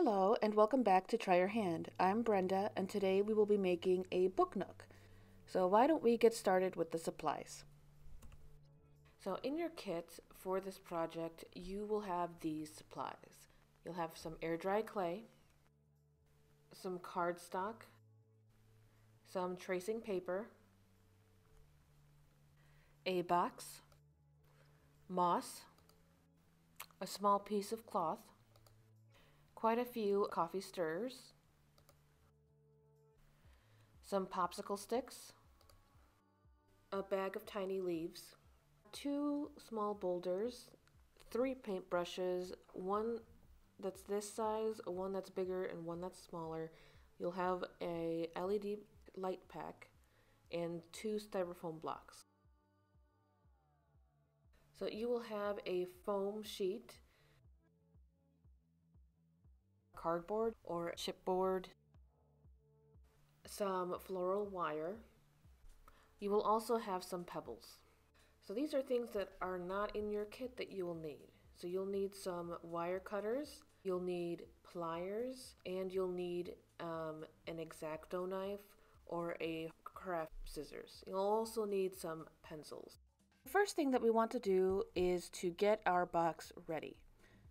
Hello and welcome back to Try Your Hand. I'm Brenda and today we will be making a book nook. So why don't we get started with the supplies. So in your kit for this project you will have these supplies. You'll have some air dry clay, some cardstock, some tracing paper, a box, moss, a small piece of cloth, quite a few coffee stirrers, some popsicle sticks, a bag of tiny leaves, two small boulders, three paintbrushes, one that's this size, one that's bigger, and one that's smaller. You'll have a LED light pack and two styrofoam blocks. So you will have a foam sheet, cardboard or chipboard, some floral wire. You will also have some pebbles. So these are things that are not in your kit that you will need. So you'll need some wire cutters, you'll need pliers, and you'll need um, an X-Acto knife or a craft scissors. You'll also need some pencils. The first thing that we want to do is to get our box ready.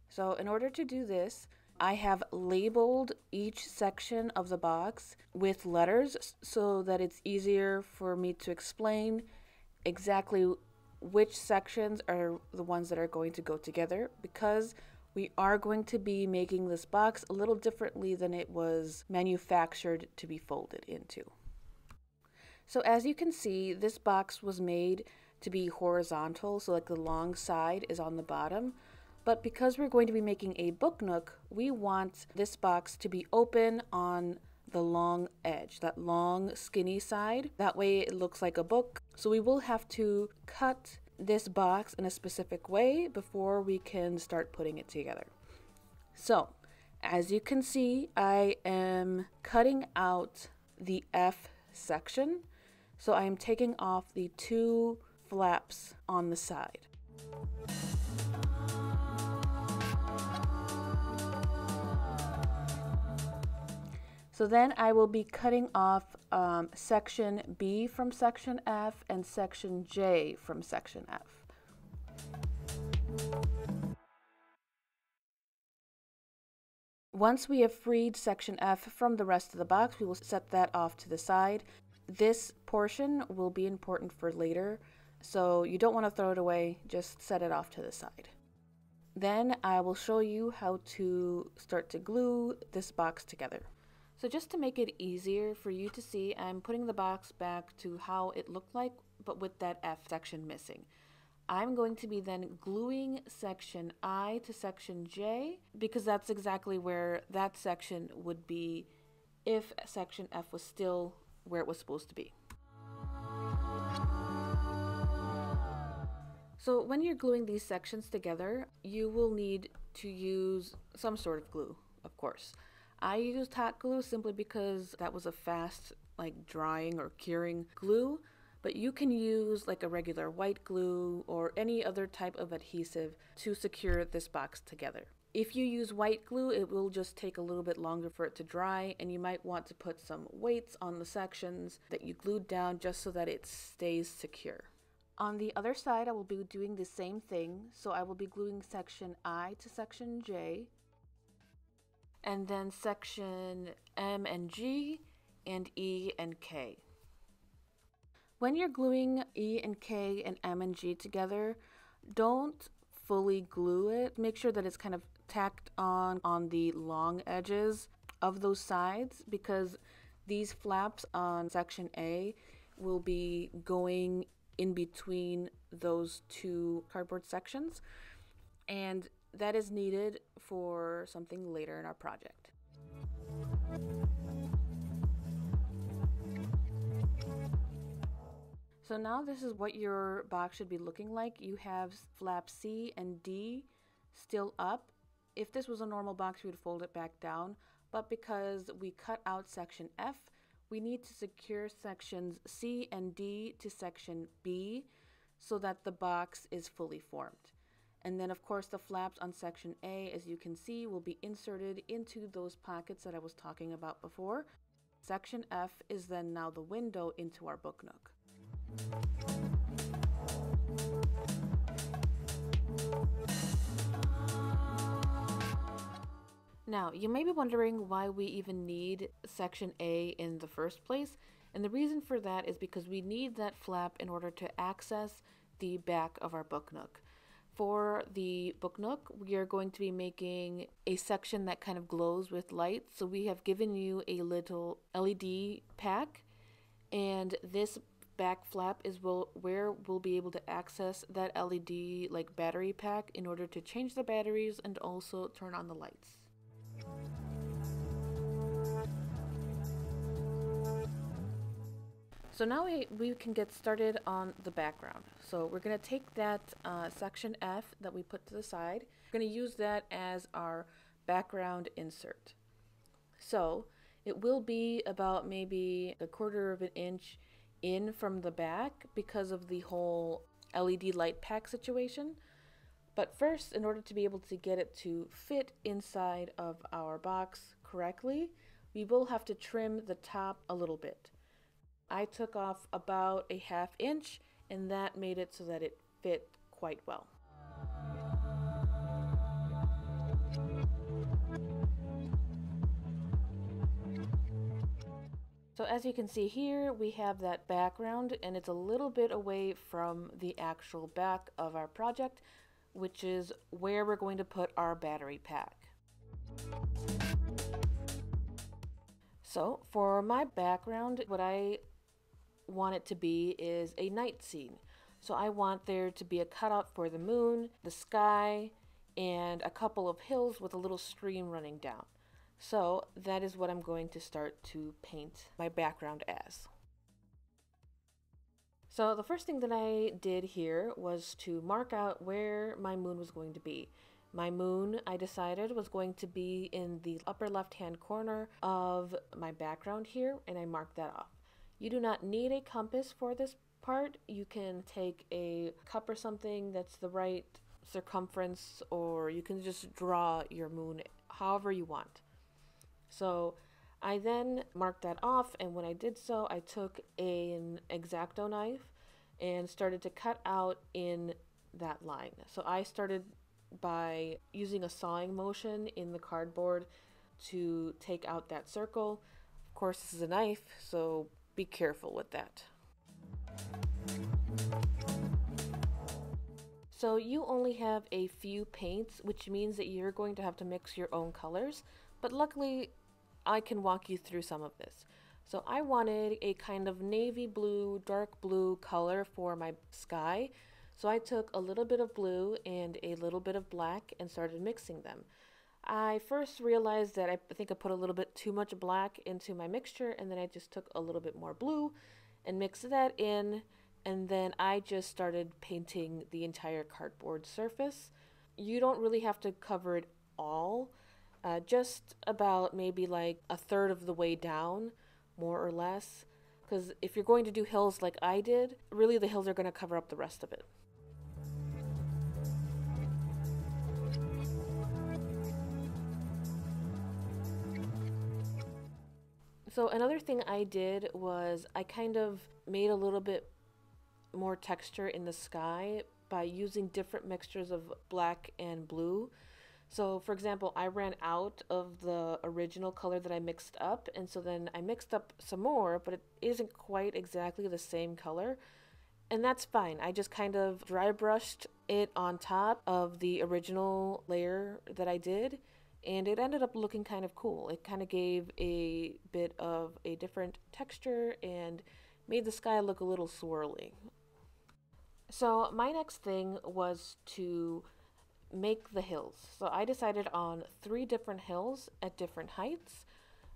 So in order to do this, I have labeled each section of the box with letters so that it's easier for me to explain exactly which sections are the ones that are going to go together because we are going to be making this box a little differently than it was manufactured to be folded into. So as you can see, this box was made to be horizontal, so like the long side is on the bottom. But because we're going to be making a book nook, we want this box to be open on the long edge, that long skinny side. That way it looks like a book. So we will have to cut this box in a specific way before we can start putting it together. So as you can see, I am cutting out the F section. So I am taking off the two flaps on the side. So then I will be cutting off um, section B from section F and section J from section F. Once we have freed section F from the rest of the box, we will set that off to the side. This portion will be important for later, so you don't want to throw it away, just set it off to the side. Then I will show you how to start to glue this box together. So just to make it easier for you to see, I'm putting the box back to how it looked like, but with that F section missing. I'm going to be then gluing section I to section J because that's exactly where that section would be if section F was still where it was supposed to be. So when you're gluing these sections together, you will need to use some sort of glue, of course. I used hot glue simply because that was a fast like drying or curing glue, but you can use like a regular white glue or any other type of adhesive to secure this box together. If you use white glue, it will just take a little bit longer for it to dry, and you might want to put some weights on the sections that you glued down just so that it stays secure. On the other side, I will be doing the same thing. So I will be gluing section I to section J, and then section M and G, and E and K. When you're gluing E and K and M and G together, don't fully glue it. Make sure that it's kind of tacked on on the long edges of those sides because these flaps on section A will be going in between those two cardboard sections and that is needed for something later in our project. So now this is what your box should be looking like. You have flap C and D still up. If this was a normal box, we would fold it back down, but because we cut out section F, we need to secure sections C and D to section B so that the box is fully formed. And then of course the flaps on section A, as you can see, will be inserted into those pockets that I was talking about before. Section F is then now the window into our book nook. Now, you may be wondering why we even need section A in the first place, and the reason for that is because we need that flap in order to access the back of our book nook. For the book nook, we are going to be making a section that kind of glows with light. So we have given you a little LED pack, and this back flap is will, where we'll be able to access that LED like battery pack in order to change the batteries and also turn on the lights. So now we, we can get started on the background. So we're going to take that uh, section F that we put to the side. We're going to use that as our background insert. So it will be about maybe a quarter of an inch in from the back because of the whole LED light pack situation. But first, in order to be able to get it to fit inside of our box correctly, we will have to trim the top a little bit. I took off about a half inch and that made it so that it fit quite well. So as you can see here, we have that background and it's a little bit away from the actual back of our project, which is where we're going to put our battery pack. So for my background, what I want it to be is a night scene. So I want there to be a cutout for the moon, the sky, and a couple of hills with a little stream running down. So that is what I'm going to start to paint my background as. So the first thing that I did here was to mark out where my moon was going to be. My moon, I decided, was going to be in the upper left hand corner of my background here, and I marked that off. You do not need a compass for this part. You can take a cup or something that's the right circumference, or you can just draw your moon however you want. So I then marked that off, and when I did so, I took an X-Acto knife and started to cut out in that line. So I started by using a sawing motion in the cardboard to take out that circle. Of course, this is a knife, so be careful with that. So you only have a few paints, which means that you're going to have to mix your own colors, but luckily I can walk you through some of this. So I wanted a kind of navy blue, dark blue color for my sky. So I took a little bit of blue and a little bit of black and started mixing them. I first realized that I think I put a little bit too much black into my mixture and then I just took a little bit more blue and mixed that in and then I just started painting the entire cardboard surface. You don't really have to cover it all, uh, just about maybe like a third of the way down, more or less. Because if you're going to do hills like I did, really the hills are going to cover up the rest of it. So another thing I did was I kind of made a little bit more texture in the sky by using different mixtures of black and blue. So for example, I ran out of the original color that I mixed up and so then I mixed up some more, but it isn't quite exactly the same color. And that's fine. I just kind of dry brushed it on top of the original layer that I did and it ended up looking kind of cool. It kind of gave a bit of a different texture and made the sky look a little swirly. So my next thing was to make the hills. So I decided on three different hills at different heights.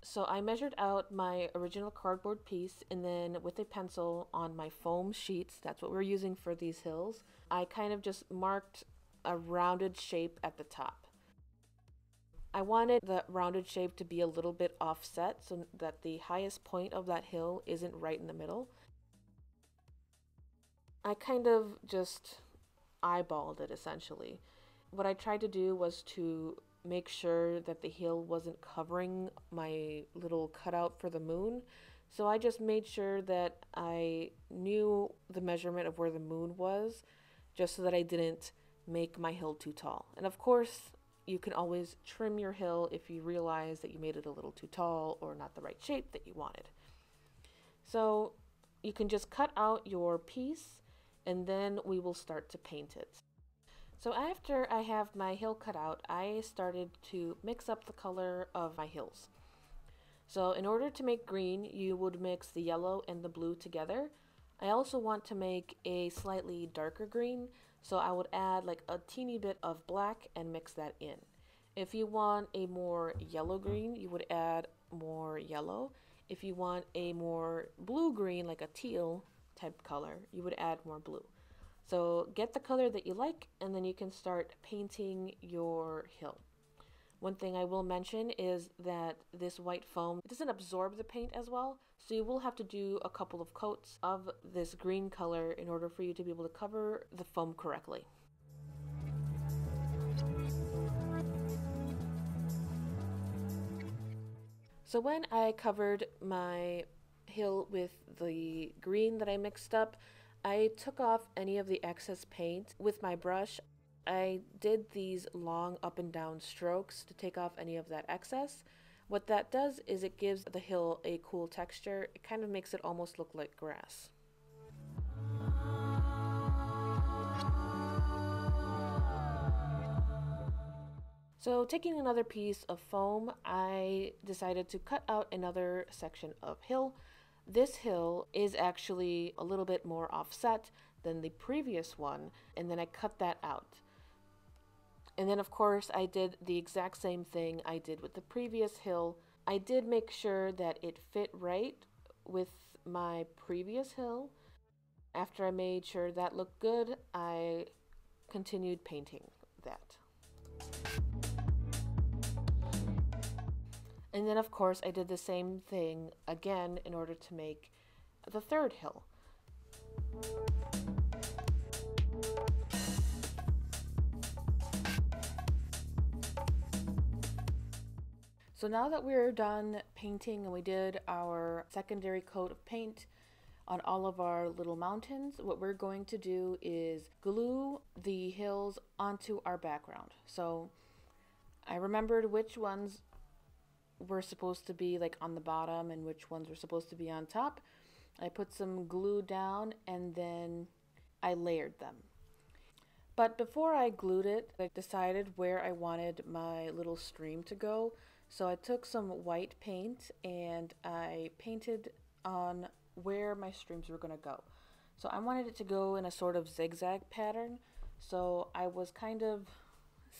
So I measured out my original cardboard piece and then with a pencil on my foam sheets, that's what we're using for these hills, I kind of just marked a rounded shape at the top. I wanted the rounded shape to be a little bit offset so that the highest point of that hill isn't right in the middle. I kind of just eyeballed it essentially. what I tried to do was to make sure that the hill wasn't covering my little cutout for the moon. So I just made sure that I knew the measurement of where the moon was, just so that I didn't make my hill too tall. And of course, you can always trim your hill if you realize that you made it a little too tall or not the right shape that you wanted. So you can just cut out your piece and then we will start to paint it. So after I have my hill cut out, I started to mix up the color of my hills. So in order to make green, you would mix the yellow and the blue together. I also want to make a slightly darker green, so I would add like a teeny bit of black and mix that in. If you want a more yellow green, you would add more yellow. If you want a more blue green, like a teal type color, you would add more blue. So get the color that you like and then you can start painting your hill. One thing I will mention is that this white foam doesn't absorb the paint as well, so you will have to do a couple of coats of this green color in order for you to be able to cover the foam correctly. So when I covered my hill with the green that I mixed up, I took off any of the excess paint with my brush. I did these long up and down strokes to take off any of that excess. What that does is it gives the hill a cool texture. It kind of makes it almost look like grass. So taking another piece of foam, I decided to cut out another section of hill. This hill is actually a little bit more offset than the previous one, and then I cut that out. And then, of course, I did the exact same thing I did with the previous hill. I did make sure that it fit right with my previous hill. After I made sure that looked good, I continued painting that. And then, of course, I did the same thing again in order to make the third hill. So now that we're done painting and we did our secondary coat of paint on all of our little mountains, what we're going to do is glue the hills onto our background. So I remembered which ones were supposed to be like on the bottom and which ones were supposed to be on top. I put some glue down and then I layered them. But before I glued it, I decided where I wanted my little stream to go. So I took some white paint and I painted on where my streams were going to go. So I wanted it to go in a sort of zigzag pattern. So I was kind of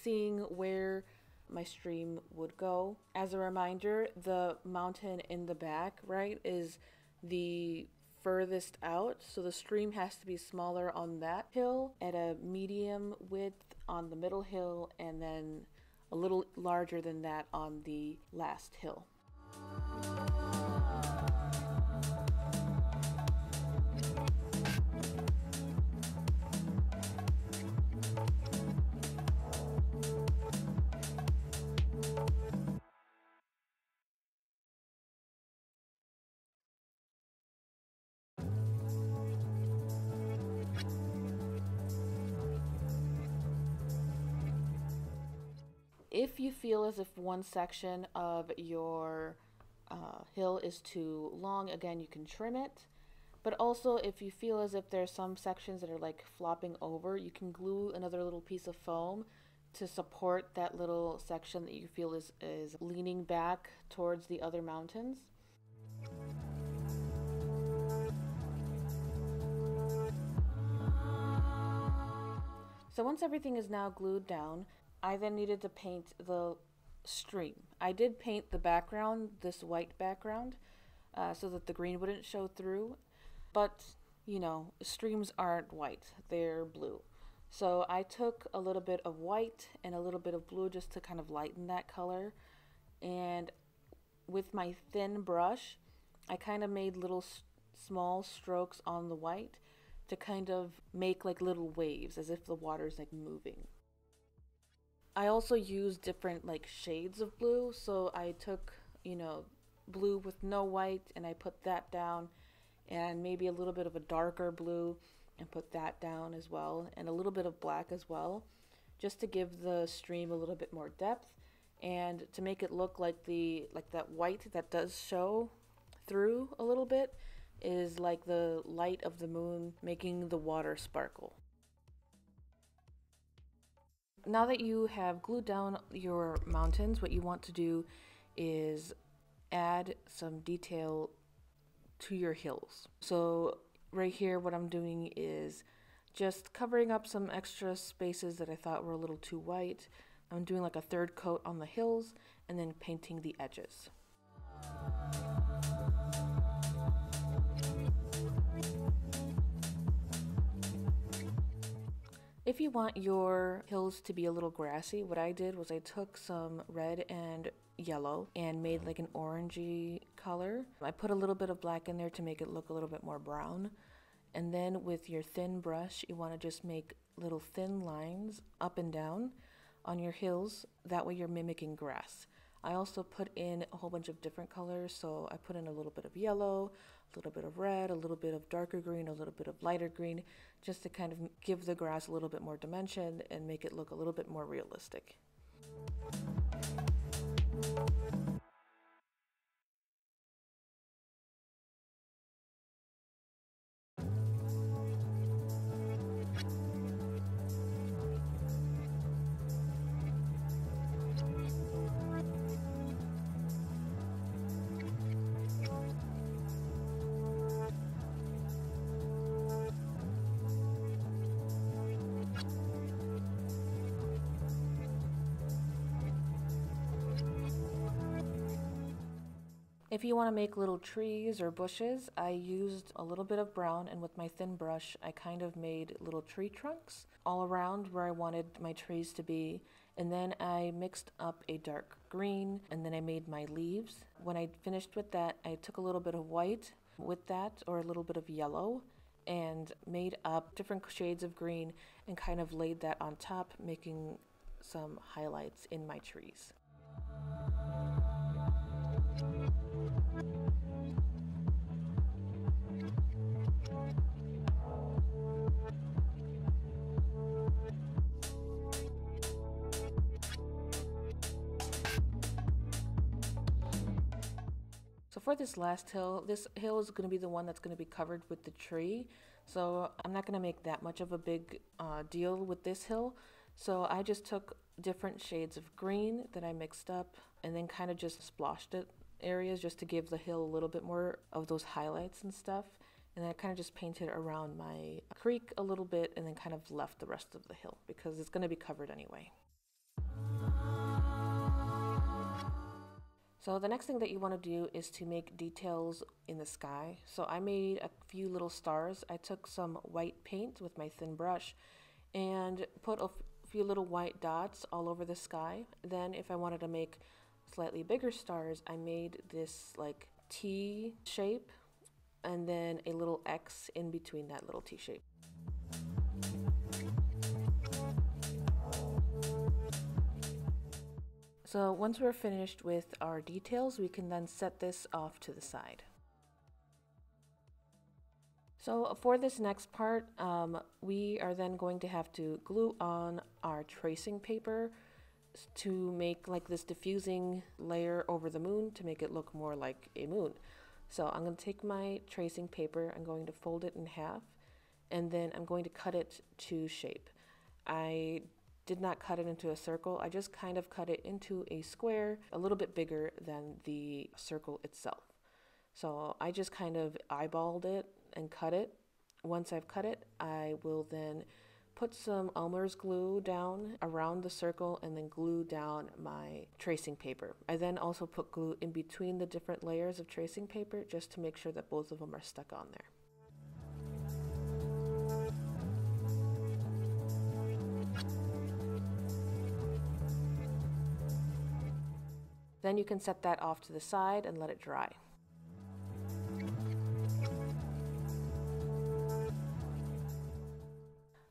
seeing where my stream would go. As a reminder, the mountain in the back, right, is the furthest out. So the stream has to be smaller on that hill at a medium width on the middle hill and then a little larger than that on the last hill. You feel as if one section of your uh, hill is too long, again, you can trim it. But also, if you feel as if there's some sections that are like flopping over, you can glue another little piece of foam to support that little section that you feel is, is leaning back towards the other mountains. So once everything is now glued down, I then needed to paint the stream. I did paint the background, this white background, uh, so that the green wouldn't show through. But, you know, streams aren't white, they're blue. So I took a little bit of white and a little bit of blue just to kind of lighten that color. And with my thin brush, I kind of made little small strokes on the white to kind of make like little waves as if the water's like moving. I also use different like shades of blue. So I took, you know, blue with no white and I put that down and maybe a little bit of a darker blue and put that down as well and a little bit of black as well just to give the stream a little bit more depth and to make it look like the like that white that does show through a little bit is like the light of the moon making the water sparkle. Now that you have glued down your mountains, what you want to do is add some detail to your hills. So right here what I'm doing is just covering up some extra spaces that I thought were a little too white. I'm doing like a third coat on the hills and then painting the edges. If you want your hills to be a little grassy, what I did was I took some red and yellow and made mm-hmm. like an orangey color. I put a little bit of black in there to make it look a little bit more brown. And then with your thin brush, you want to just make little thin lines up and down on your hills. That way you're mimicking grass. I also put in a whole bunch of different colors. So I put in a little bit of yellow, a little bit of red, a little bit of darker green, a little bit of lighter green, just to kind of give the grass a little bit more dimension and make it look a little bit more realistic. If you want to make little trees or bushes, I used a little bit of brown and with my thin brush, I kind of made little tree trunks all around where I wanted my trees to be. And then I mixed up a dark green and then I made my leaves. When I finished with that, I took a little bit of white with that or a little bit of yellow and made up different shades of green and kind of laid that on top, making some highlights in my trees. For this last hill, this hill is going to be the one that's going to be covered with the tree. So I'm not going to make that much of a big uh, deal with this hill. So I just took different shades of green that I mixed up and then kind of just sploshed it areas just to give the hill a little bit more of those highlights and stuff. And then I kind of just painted around my creek a little bit and then kind of left the rest of the hill because it's going to be covered anyway. So the next thing that you want to do is to make details in the sky. So I made a few little stars. I took some white paint with my thin brush and put a few little white dots all over the sky. Then if I wanted to make slightly bigger stars, I made this like T shape and then a little X in between that little T shape. So once we're finished with our details, we can then set this off to the side. So for this next part, um, we are then going to have to glue on our tracing paper to make like this diffusing layer over the moon to make it look more like a moon. So I'm going to take my tracing paper, I'm going to fold it in half, and then I'm going to cut it to shape. I did not cut it into a circle. I just kind of cut it into a square a little bit bigger than the circle itself. So I just kind of eyeballed it and cut it. Once I've cut it, I will then put some Elmer's glue down around the circle and then glue down my tracing paper. I then also put glue in between the different layers of tracing paper just to make sure that both of them are stuck on there. Then you can set that off to the side and let it dry.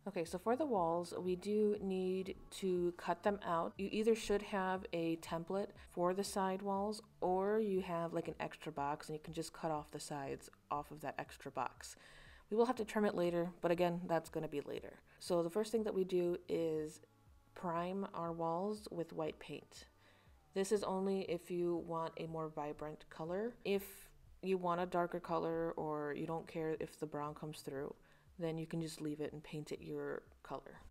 Okay, so for the walls, we do need to cut them out. You either should have a template for the side walls or you have like an extra box and you can just cut off the sides off of that extra box. We will have to trim it later, but again, that's going to be later. So the first thing that we do is prime our walls with white paint. This is only if you want a more vibrant color. If you want a darker color or you don't care if the brown comes through, then you can just leave it and paint it your color.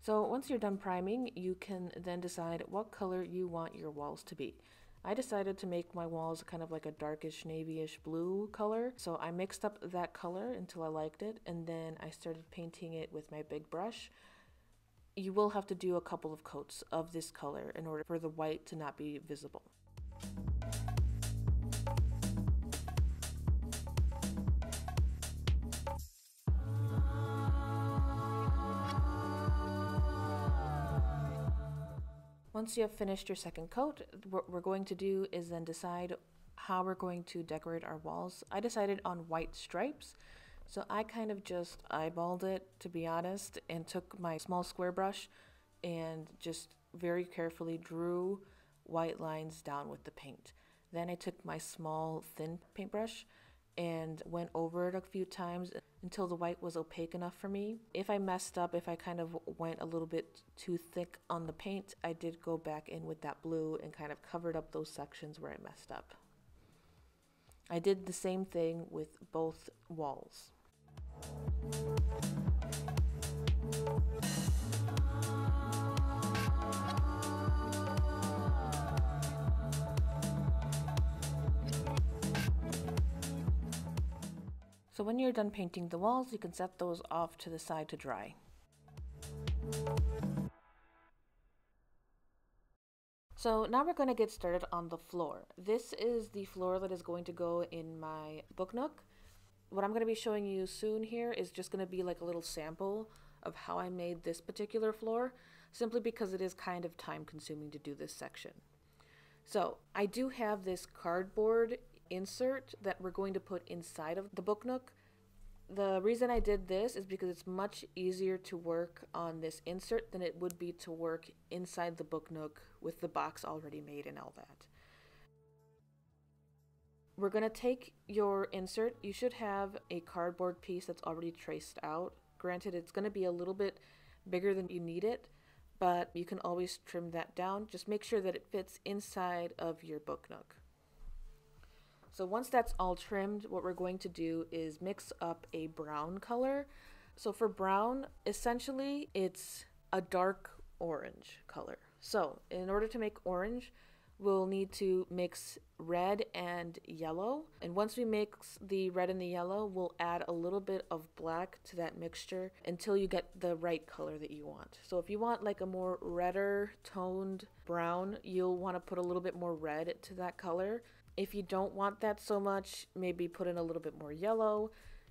So once you're done priming, you can then decide what color you want your walls to be. I decided to make my walls kind of like a darkish navyish blue color. So I mixed up that color until I liked it and then I started painting it with my big brush. You will have to do a couple of coats of this color in order for the white to not be visible. Once you have finished your second coat, what we're going to do is then decide how we're going to decorate our walls. I decided on white stripes. So I kind of just eyeballed it, to be honest, and took my small square brush and just very carefully drew white lines down with the paint. Then I took my small thin paintbrush and went over it a few times until the white was opaque enough for me. If I messed up, if I kind of went a little bit too thick on the paint, I did go back in with that blue and kind of covered up those sections where I messed up. I did the same thing with both walls. So when you're done painting the walls, you can set those off to the side to dry. So now we're going to get started on the floor. This is the floor that is going to go in my book nook. What I'm going to be showing you soon here is just going to be like a little sample of how I made this particular floor, simply because it is kind of time consuming to do this section. So I do have this cardboard insert that we're going to put inside of the book nook. The reason I did this is because it's much easier to work on this insert than it would be to work inside the book nook with the box already made and all that. We're going to take your insert. You should have a cardboard piece that's already traced out. Granted, it's going to be a little bit bigger than you need it, but you can always trim that down. Just make sure that it fits inside of your book nook. So once that's all trimmed, what we're going to do is mix up a brown color. So for brown, essentially it's a dark orange color. So in order to make orange, we'll need to mix red and yellow. And once we mix the red and the yellow, we'll add a little bit of black to that mixture until you get the right color that you want. So if you want like a more redder toned brown, you'll want to put a little bit more red to that color. If you don't want that so much, maybe put in a little bit more yellow.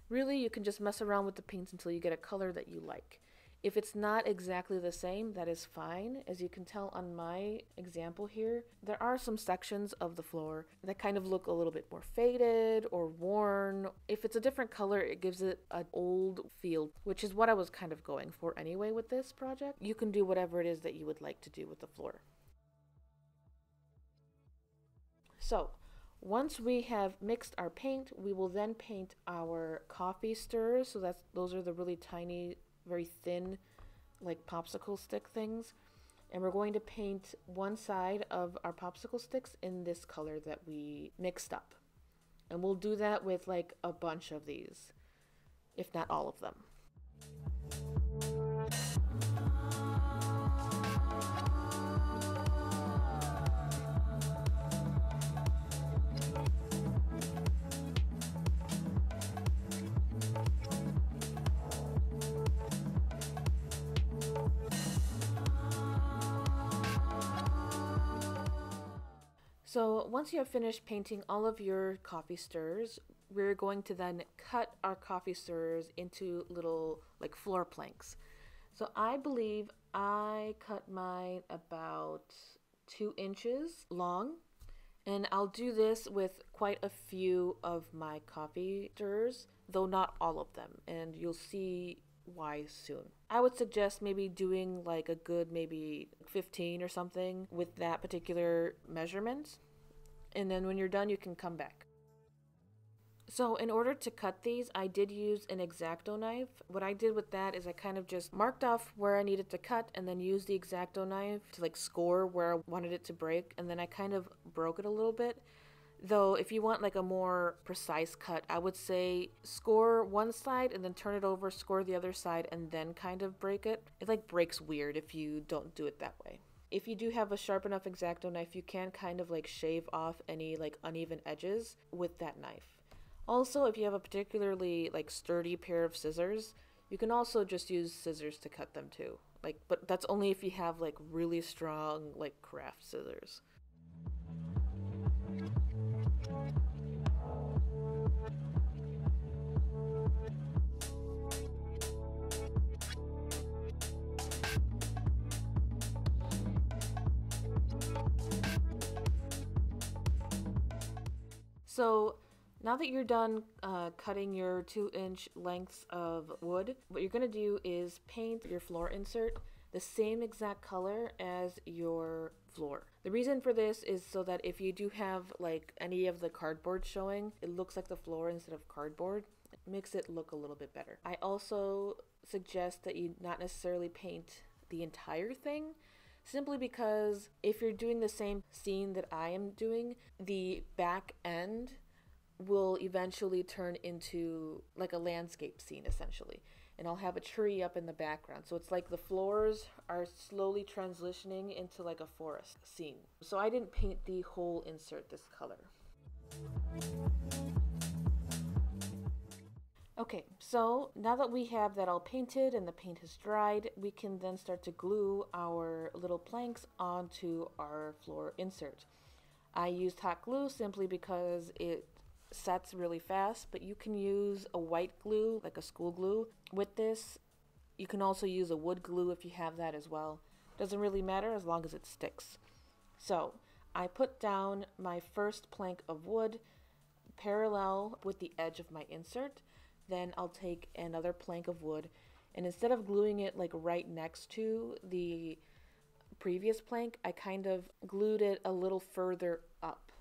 Really, you can just mess around with the paints until you get a color that you like. If it's not exactly the same, that is fine. As you can tell on my example here, there are some sections of the floor that kind of look a little bit more faded or worn. If it's a different color, it gives it an old feel, which is what I was kind of going for anyway with this project. You can do whatever it is that you would like to do with the floor. So, once we have mixed our paint, we will then paint our coffee stirrers. So that's those are the really tiny, very thin, like popsicle stick things. And we're going to paint one side of our popsicle sticks in this color that we mixed up. And we'll do that with like a bunch of these, if not all of them. So once you have finished painting all of your coffee stirrers, we're going to then cut our coffee stirrers into little like floor planks. So I believe I cut mine about two inches long And I'll do this with quite a few of my coffee stirrers, though not all of them, and you'll see why soon. I would suggest maybe doing like a good maybe 15 or something with that particular measurement. And then when you're done, you can come back. So in order to cut these, I did use an X-Acto knife. What I did with that is I kind of just marked off where I needed to cut and then used the X-Acto knife to like score where I wanted it to break and then I kind of broke it a little bit. Though if you want like a more precise cut, I would say score one side and then turn it over, score the other side and then kind of break it. It like breaks weird if you don't do it that way. If you do have a sharp enough X-Acto knife, you can kind of like shave off any like uneven edges with that knife. Also, if you have a particularly like sturdy pair of scissors, you can also just use scissors to cut them too. Like, but that's only if you have like really strong like craft scissors. So now that you're done uh, cutting your two inch lengths of wood, what you're to do is paint your floor insert the same exact color as your floor. The reason for this is so that if you do have like any of the cardboard showing, it looks like the floor instead of cardboard. It makes it look a little bit better. I also suggest that you not necessarily paint the entire thing simply because if you're doing the same scene that I am doing, the back end will eventually turn into like a landscape scene essentially and I'll have a tree up in the background. So it's like the floors are slowly transitioning into like a forest scene. So I didn't paint the whole insert this color. Okay, so now that we have that all painted and the paint has dried, we can then start to glue our little planks onto our floor insert. I used hot glue simply because it sets really fast, but you can use a white glue, like a school glue, with this. You can also use a wood glue if you have that as well. Doesn't really matter as long as it sticks. So, I put down my first plank of wood parallel with the edge of my insert. Then I'll take another plank of wood and instead of gluing it like right next to the previous plank, I kind of glued it a little further up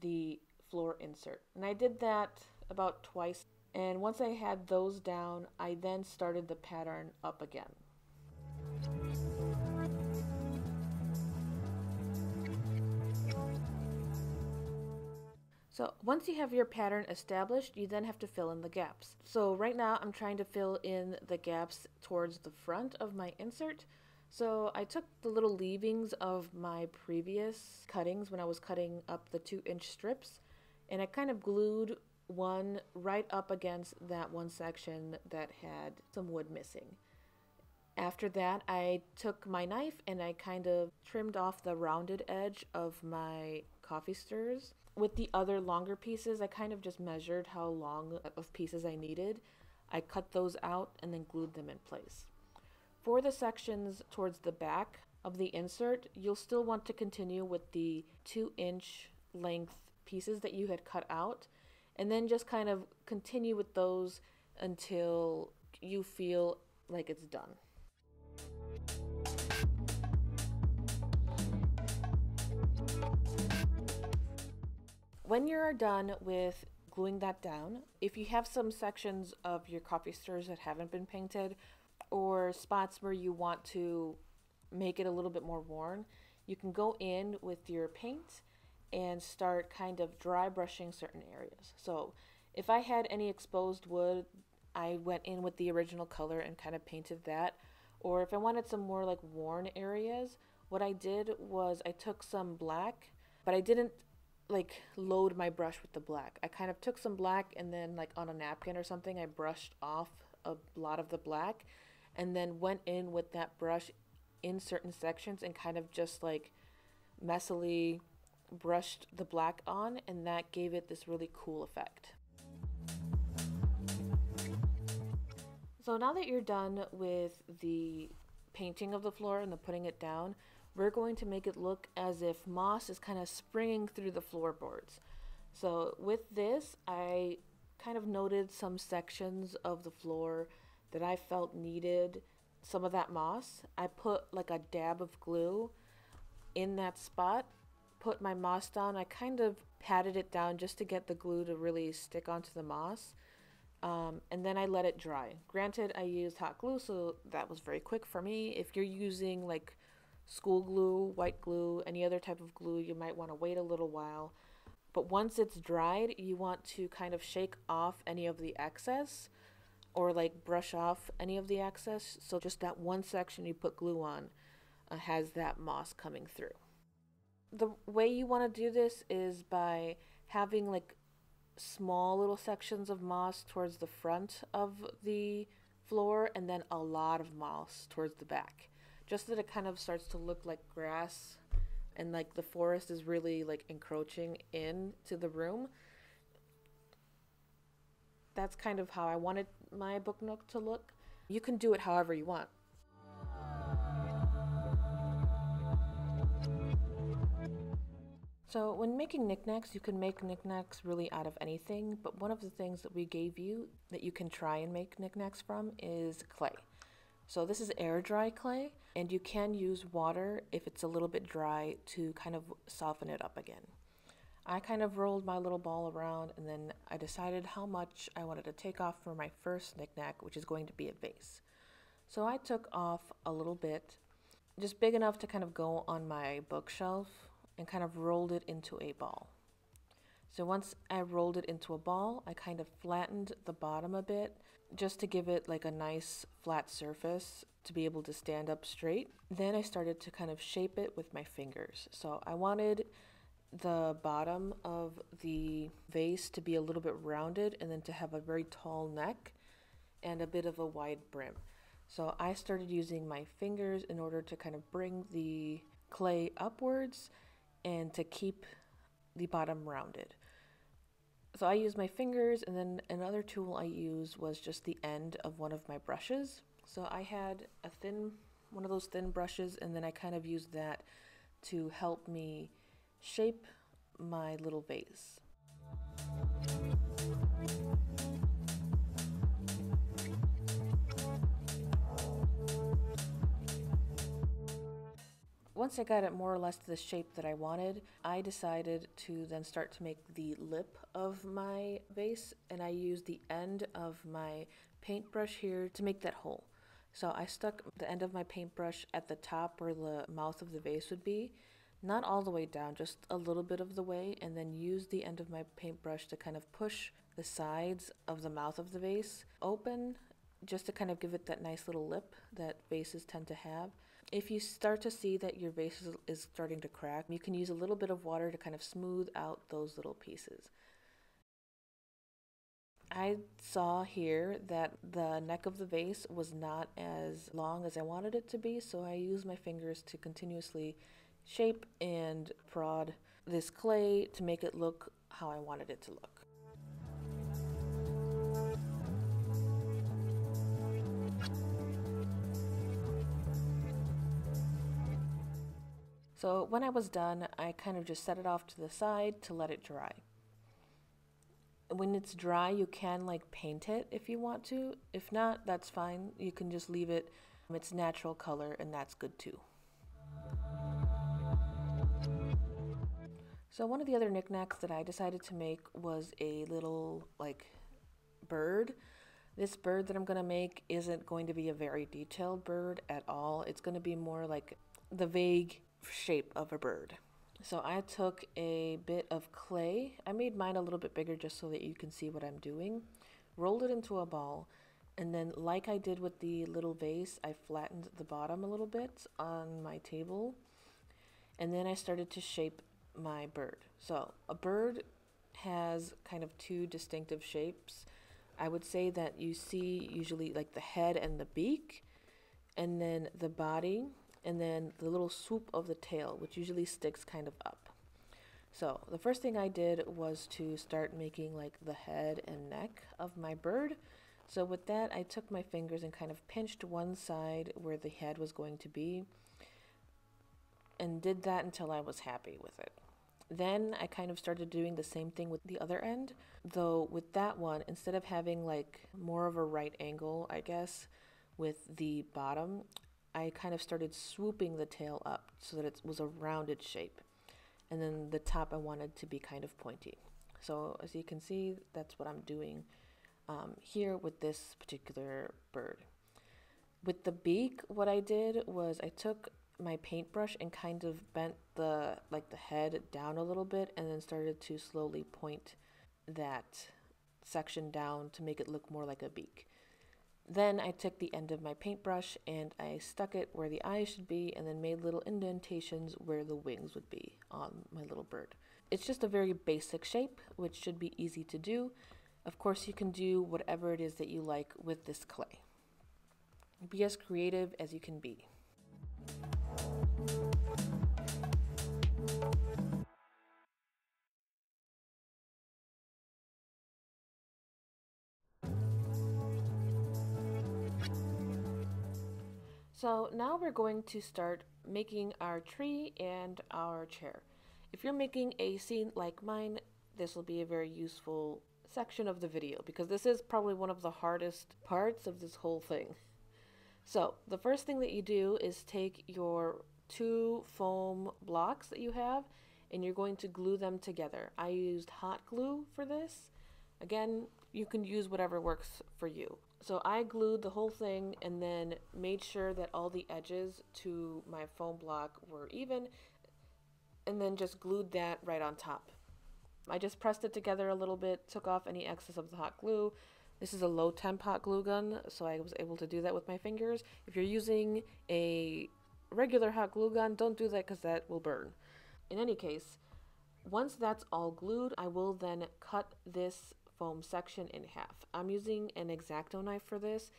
the floor insert. And I did that about twice. And once I had those down, I then started the pattern up again. So once you have your pattern established, you then have to fill in the gaps. So right now I'm trying to fill in the gaps towards the front of my insert. So I took the little leavings of my previous cuttings when I was cutting up the two inch strips and I kind of glued one right up against that one section that had some wood missing. After that, I took my knife and I kind of trimmed off the rounded edge of my coffee stirrers. With the other longer pieces, I kind of just measured how long of pieces I needed. I cut those out and then glued them in place. For the sections towards the back of the insert, you'll still want to continue with the 2 inch length pieces that you had cut out and then just kind of continue with those until you feel like it's done. When you're done with gluing that down, if you have some sections of your coffee stirrers that haven't been painted or spots where you want to make it a little bit more worn, you can go in with your paint and start kind of dry brushing certain areas. So if I had any exposed wood, I went in with the original color and kind of painted that. Or if I wanted some more like worn areas, what I did was I took some black, but I didn't like load my brush with the black. I kind of took some black and then like on a napkin or something, I brushed off a lot of the black and then went in with that brush in certain sections and kind of just like messily brushed the black on and that gave it this really cool effect. So now that you're done with the painting of the floor and the putting it down, we're going to make it look as if moss is kind of springing through the floorboards. So with this, I kind of noted some sections of the floor that I felt needed some of that moss. I put like a dab of glue in that spot, put my moss down. I kind of patted it down just to get the glue to really stick onto the moss. Um, and then I let it dry. Granted, I used hot glue, so that was very quick for me. If you're using like school glue, white glue, any other type of glue, you might want to wait a little while. But once it's dried, you want to kind of shake off any of the excess or like brush off any of the excess. So just that one section you put glue on uh, has that moss coming through. The way you want to do this is by having like small little sections of moss towards the front of the floor and then a lot of moss towards the back. Just that it kind of starts to look like grass and like the forest is really like encroaching into the room. That's kind of how I wanted my book nook to look. You can do it however you want. So when making knickknacks, you can make knickknacks really out of anything, but one of the things that we gave you that you can try and make knickknacks from is clay. So this is air dry clay, and you can use water if it's a little bit dry to kind of soften it up again. I kind of rolled my little ball around and then I decided how much I wanted to take off for my first knickknack, which is going to be a vase. So I took off a little bit, just big enough to kind of go on my bookshelf and kind of rolled it into a ball. So once I rolled it into a ball, I kind of flattened the bottom a bit just to give it like a nice flat surface to be able to stand up straight. Then I started to kind of shape it with my fingers. So I wanted the bottom of the vase to be a little bit rounded and then to have a very tall neck and a bit of a wide brim. So I started using my fingers in order to kind of bring the clay upwards and to keep the bottom rounded. So I used my fingers and then another tool I used was just the end of one of my brushes. So I had a thin, one of those thin brushes and then I kind of used that to help me shape my little vase. Once I got it more or less to the shape that I wanted, I decided to then start to make the lip of my vase and I used the end of my paintbrush here to make that hole. So I stuck the end of my paintbrush at the top where the mouth of the vase would be not all the way down, just a little bit of the way, and then use the end of my paintbrush to kind of push the sides of the mouth of the vase open just to kind of give it that nice little lip that vases tend to have. If you start to see that your vase is starting to crack, you can use a little bit of water to kind of smooth out those little pieces. I saw here that the neck of the vase was not as long as I wanted it to be, so I used my fingers to continuously shape and prod this clay to make it look how I wanted it to look. So when I was done, I kind of just set it off to the side to let it dry. When it's dry, you can like paint it if you want to. If not, that's fine. You can just leave it its natural color and that's good too. So one of the other knickknacks that I decided to make was a little like bird. This bird that I'm going to make isn't going to be a very detailed bird at all. It's going to be more like the vague shape of a bird. So I took a bit of clay. I made mine a little bit bigger just so that you can see what I'm doing. Rolled it into a ball. And then like I did with the little vase, I flattened the bottom a little bit on my table. And then I started to shape my bird. So a bird has kind of two distinctive shapes. I would say that you see usually like the head and the beak, and then the body, and then the little swoop of the tail, which usually sticks kind of up. So the first thing I did was to start making like the head and neck of my bird. So with that, I took my fingers and kind of pinched one side where the head was going to be and did that until I was happy with it. Then I kind of started doing the same thing with the other end, though with that one, instead of having like more of a right angle, I guess, with the bottom, I kind of started swooping the tail up so that it was a rounded shape. And then the top I wanted to be kind of pointy. So as you can see, that's what I'm doing um, here with this particular bird. With the beak, what I did was I took my paintbrush and kind of bent the like the head down a little bit and then started to slowly point that section down to make it look more like a beak. Then I took the end of my paintbrush and I stuck it where the eyes should be and then made little indentations where the wings would be on my little bird. It's just a very basic shape, which should be easy to do. Of course, you can do whatever it is that you like with this clay. Be as creative as you can be. So now we're going to start making our tree and our chair. If you're making a scene like mine, this will be a very useful section of the video because this is probably one of the hardest parts of this whole thing. So the first thing that you do is take your two foam blocks that you have and you're going to glue them together. I used hot glue for this. Again, you can use whatever works for you. So I glued the whole thing and then made sure that all the edges to my foam block were even and then just glued that right on top. I just pressed it together a little bit, took off any excess of the hot glue. This is a low temp hot glue gun, so I was able to do that with my fingers. If you're using a regular hot glue gun, don't do that because that will burn. In any case, once that's all glued, I will then cut this foam section in half. I'm using an X-Acto knife for this.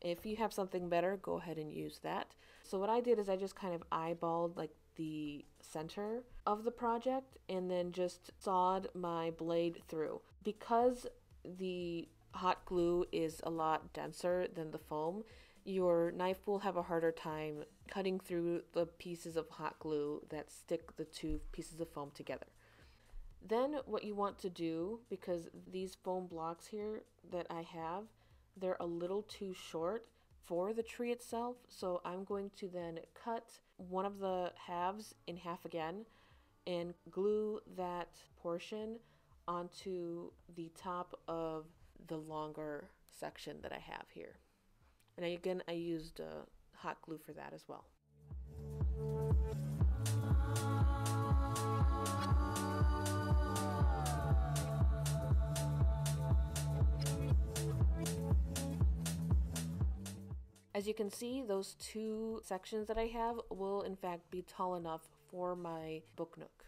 If you have something better, go ahead and use that. So what I did is I just kind of eyeballed like the center of the project and then just sawed my blade through. Because the hot glue is a lot denser than the foam, your knife will have a harder time cutting through the pieces of hot glue that stick the two pieces of foam together. Then what you want to do, because these foam blocks here that I have, they're a little too short for the tree itself. So I'm going to then cut one of the halves in half again and glue that portion onto the top of the longer section that I have here. And again, I used uh, hot glue for that as well. As you can see, those two sections that I have will in fact be tall enough for my book nook.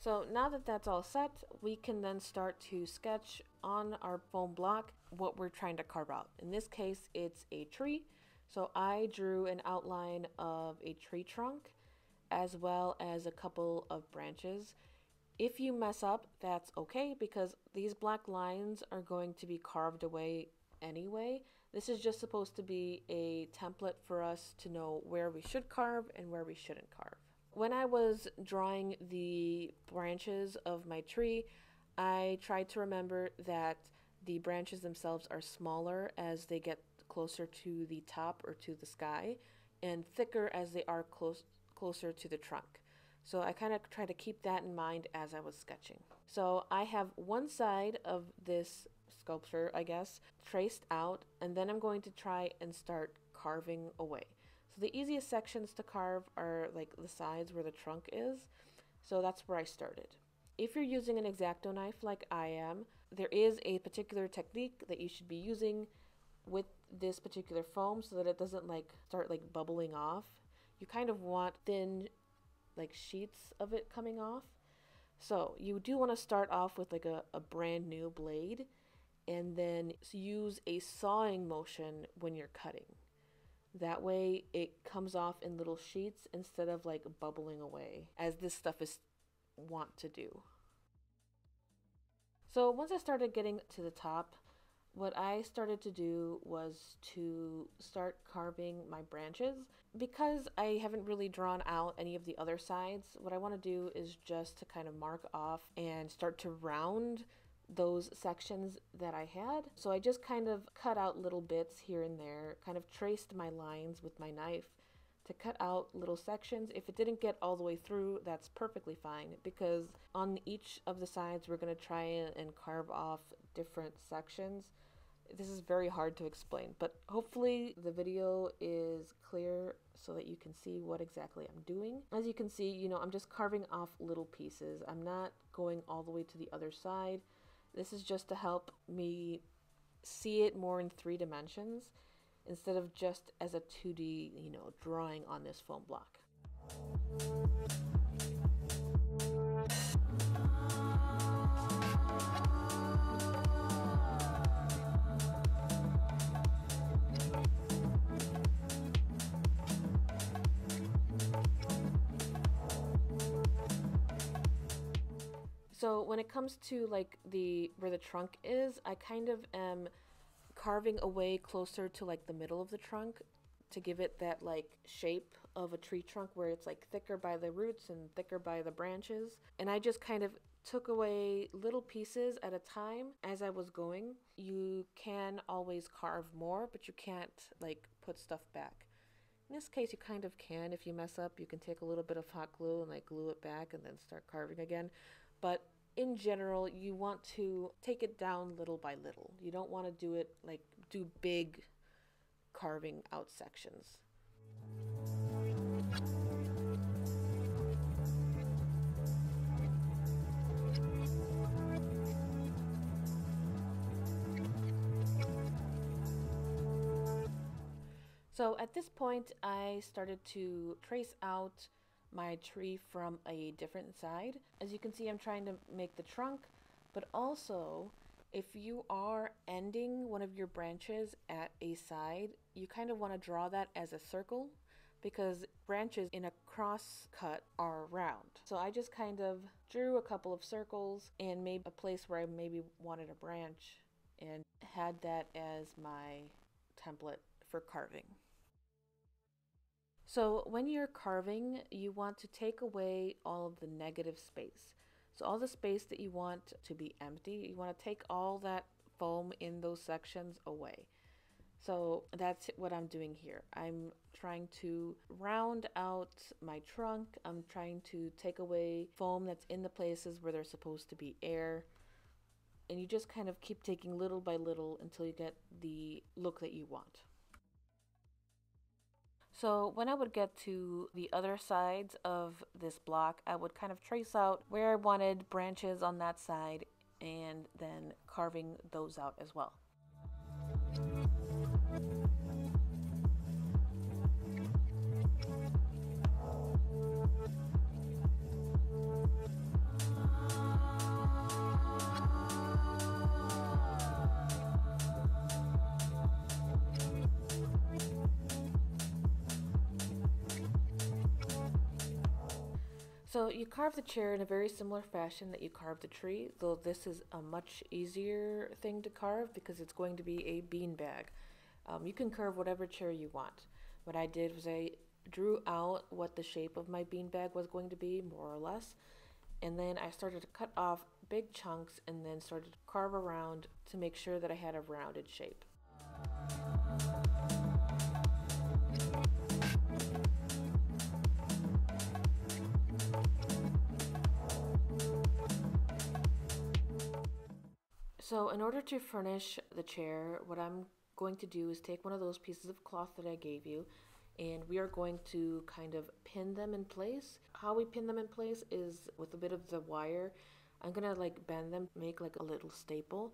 So now that that's all set, we can then start to sketch on our foam block what we're trying to carve out. In this case, it's a tree. So I drew an outline of a tree trunk as well as a couple of branches. If you mess up, that's okay because these black lines are going to be carved away anyway. This is just supposed to be a template for us to know where we should carve and where we shouldn't carve. When I was drawing the branches of my tree, I tried to remember that the branches themselves are smaller as they get closer to the top or to the sky and thicker as they are close closer to the trunk. So I kind of try to keep that in mind as I was sketching. So I have one side of this sculpture, I guess, traced out, and then I'm going to try and start carving away. So the easiest sections to carve are like the sides where the trunk is. So that's where I started. If you're using an X-Acto knife like I am, there is a particular technique that you should be using with this particular foam so that it doesn't like start like bubbling off. You kind of want thin like sheets of it coming off. So you do want to start off with like a, a brand new blade and then use a sawing motion when you're cutting. That way it comes off in little sheets instead of like bubbling away as this stuff is want to do. So once I started getting to the top, what I started to do was to start carving my branches. Because I haven't really drawn out any of the other sides, what I want to do is just to kind of mark off and start to round those sections that I had. So I just kind of cut out little bits here and there, kind of traced my lines with my knife to cut out little sections. If it didn't get all the way through, that's perfectly fine because on each of the sides we're going to try and carve off different sections. This is very hard to explain, but hopefully the video is clear so that you can see what exactly I'm doing. As you can see, you know, I'm just carving off little pieces. I'm not going all the way to the other side. This is just to help me see it more in three dimensions instead of just as a 2D, you know, drawing on this foam block. So when it comes to like the where the trunk is, I kind of am carving away closer to like the middle of the trunk to give it that like shape of a tree trunk where it's like thicker by the roots and thicker by the branches. And I just kind of took away little pieces at a time as I was going. You can always carve more, but you can't like put stuff back. In this case, you kind of can. If you mess up, you can take a little bit of hot glue and like glue it back and then start carving again. But in general, you want to take it down little by little. You don't want to do it like do big carving out sections. So at this point, I started to trace out my tree from a different side. As you can see, I'm trying to make the trunk, but also if you are ending one of your branches at a side, you kind of want to draw that as a circle because branches in a cross cut are round. So I just kind of drew a couple of circles and made a place where I maybe wanted a branch and had that as my template for carving. So when you're carving, you want to take away all of the negative space. So all the space that you want to be empty, you want to take all that foam in those sections away. So that's what I'm doing here. I'm trying to round out my trunk. I'm trying to take away foam that's in the places where there's supposed to be air. And you just kind of keep taking little by little until you get the look that you want. So when I would get to the other sides of this block, I would kind of trace out where I wanted branches on that side and then carving those out as well. So you carve the chair in a very similar fashion that you carve the tree, though this is a much easier thing to carve because it's going to be a bean bag. Um, you can carve whatever chair you want. What I did was I drew out what the shape of my bean bag was going to be, more or less, and then I started to cut off big chunks and then started to carve around to make sure that I had a rounded shape. So in order to furnish the chair, what I'm going to do is take one of those pieces of cloth that I gave you and we are going to kind of pin them in place. How we pin them in place is with a bit of the wire. I'm going to like bend them, make like a little staple,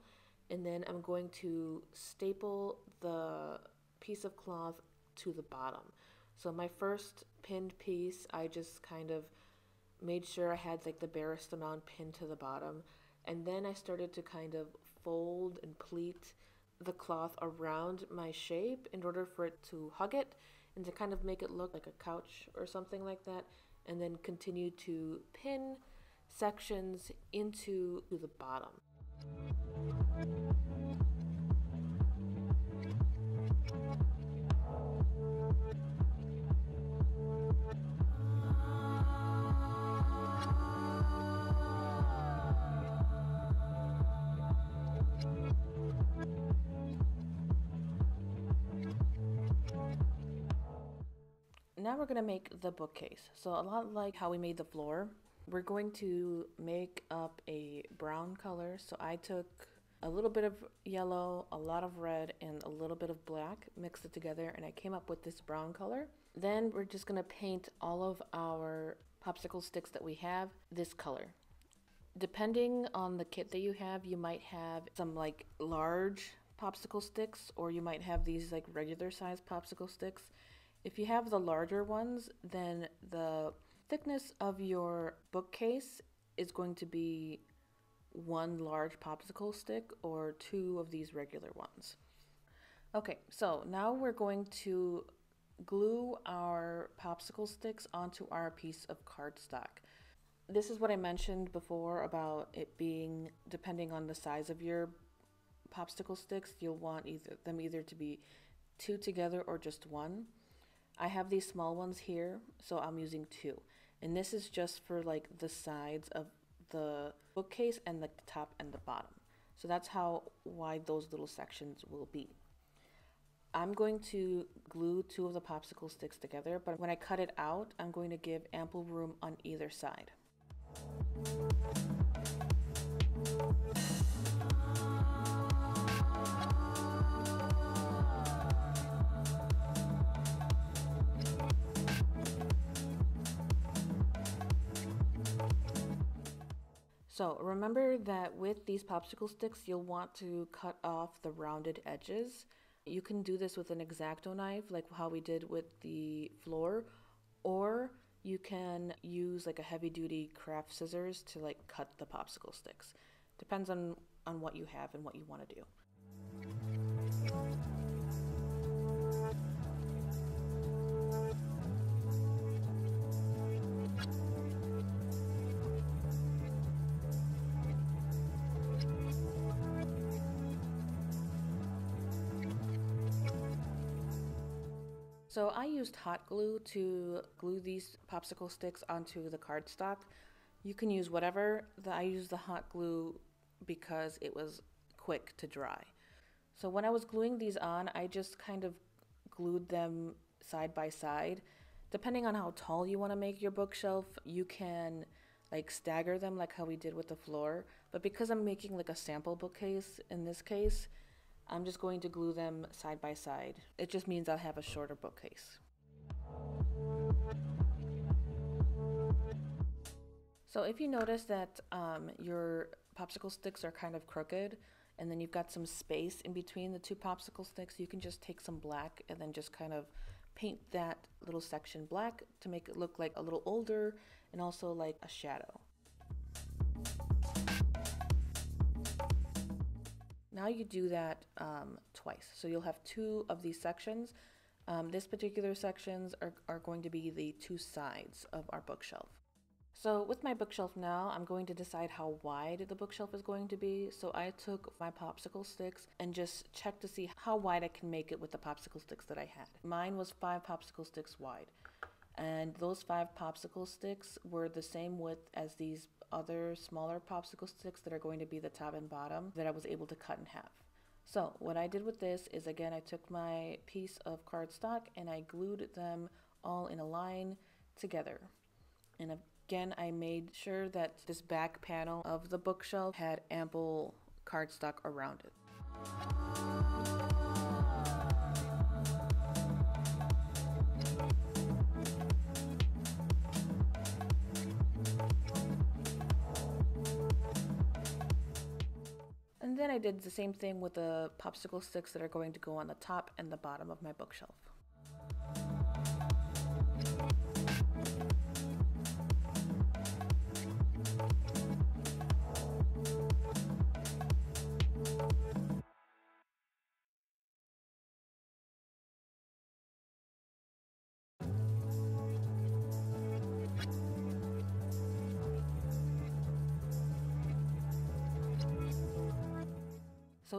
and then I'm going to staple the piece of cloth to the bottom. So my first pinned piece, I just kind of made sure I had like the barest amount pinned to the bottom. And then I started to kind of fold and pleat the cloth around my shape in order for it to hug it and to kind of make it look like a couch or something like that and then continue to pin sections into the bottom. Now we're going to make the bookcase. So a lot like how we made the floor, we're going to make up a brown color. So I took a little bit of yellow, a lot of red, and a little bit of black, mixed it together, and I came up with this brown color. Then we're just going to paint all of our popsicle sticks that we have this color. Depending on the kit that you have, you might have some like large popsicle sticks, or you might have these like regular size popsicle sticks. If you have the larger ones, then the thickness of your bookcase is going to be one large popsicle stick or two of these regular ones. Okay, so now we're going to glue our popsicle sticks onto our piece of cardstock. This is what I mentioned before about it being depending on the size of your popsicle sticks, you'll want either them either to be two together or just one. I have these small ones here, so I'm using two. And this is just for like the sides of the bookcase and the top and the bottom. So that's how wide those little sections will be. I'm going to glue two of the popsicle sticks together, but when I cut it out, I'm going to give ample room on either side. So remember that with these popsicle sticks, you'll want to cut off the rounded edges. You can do this with an X-Acto knife, like how we did with the floor, or you can use like a heavy duty craft scissors to like cut the popsicle sticks. Depends on, on what you have and what you want to do. So I used hot glue to glue these popsicle sticks onto the cardstock. You can use whatever. I used the hot glue because it was quick to dry. So when I was gluing these on, I just kind of glued them side by side. Depending on how tall you want to make your bookshelf, you can like stagger them like how we did with the floor. But because I'm making like a sample bookcase in this case, I'm just going to glue them side by side. It just means I'll have a shorter bookcase. So if you notice that um, your popsicle sticks are kind of crooked and then you've got some space in between the two popsicle sticks, you can just take some black and then just kind of paint that little section black to make it look like a little older and also like a shadow. Now you do that um, twice. So you'll have two of these sections. Um, this particular sections are, are going to be the two sides of our bookshelf. So with my bookshelf now, I'm going to decide how wide the bookshelf is going to be. So I took my popsicle sticks and just checked to see how wide I can make it with the popsicle sticks that I had. Mine was five popsicle sticks wide. And those five popsicle sticks were the same width as these other smaller popsicle sticks that are going to be the top and bottom that I was able to cut in half. So what I did with this is again I took my piece of cardstock and I glued them all in a line together. And again I made sure that this back panel of the bookshelf had ample cardstock around it. Then I did the same thing with the popsicle sticks that are going to go on the top and the bottom of my bookshelf.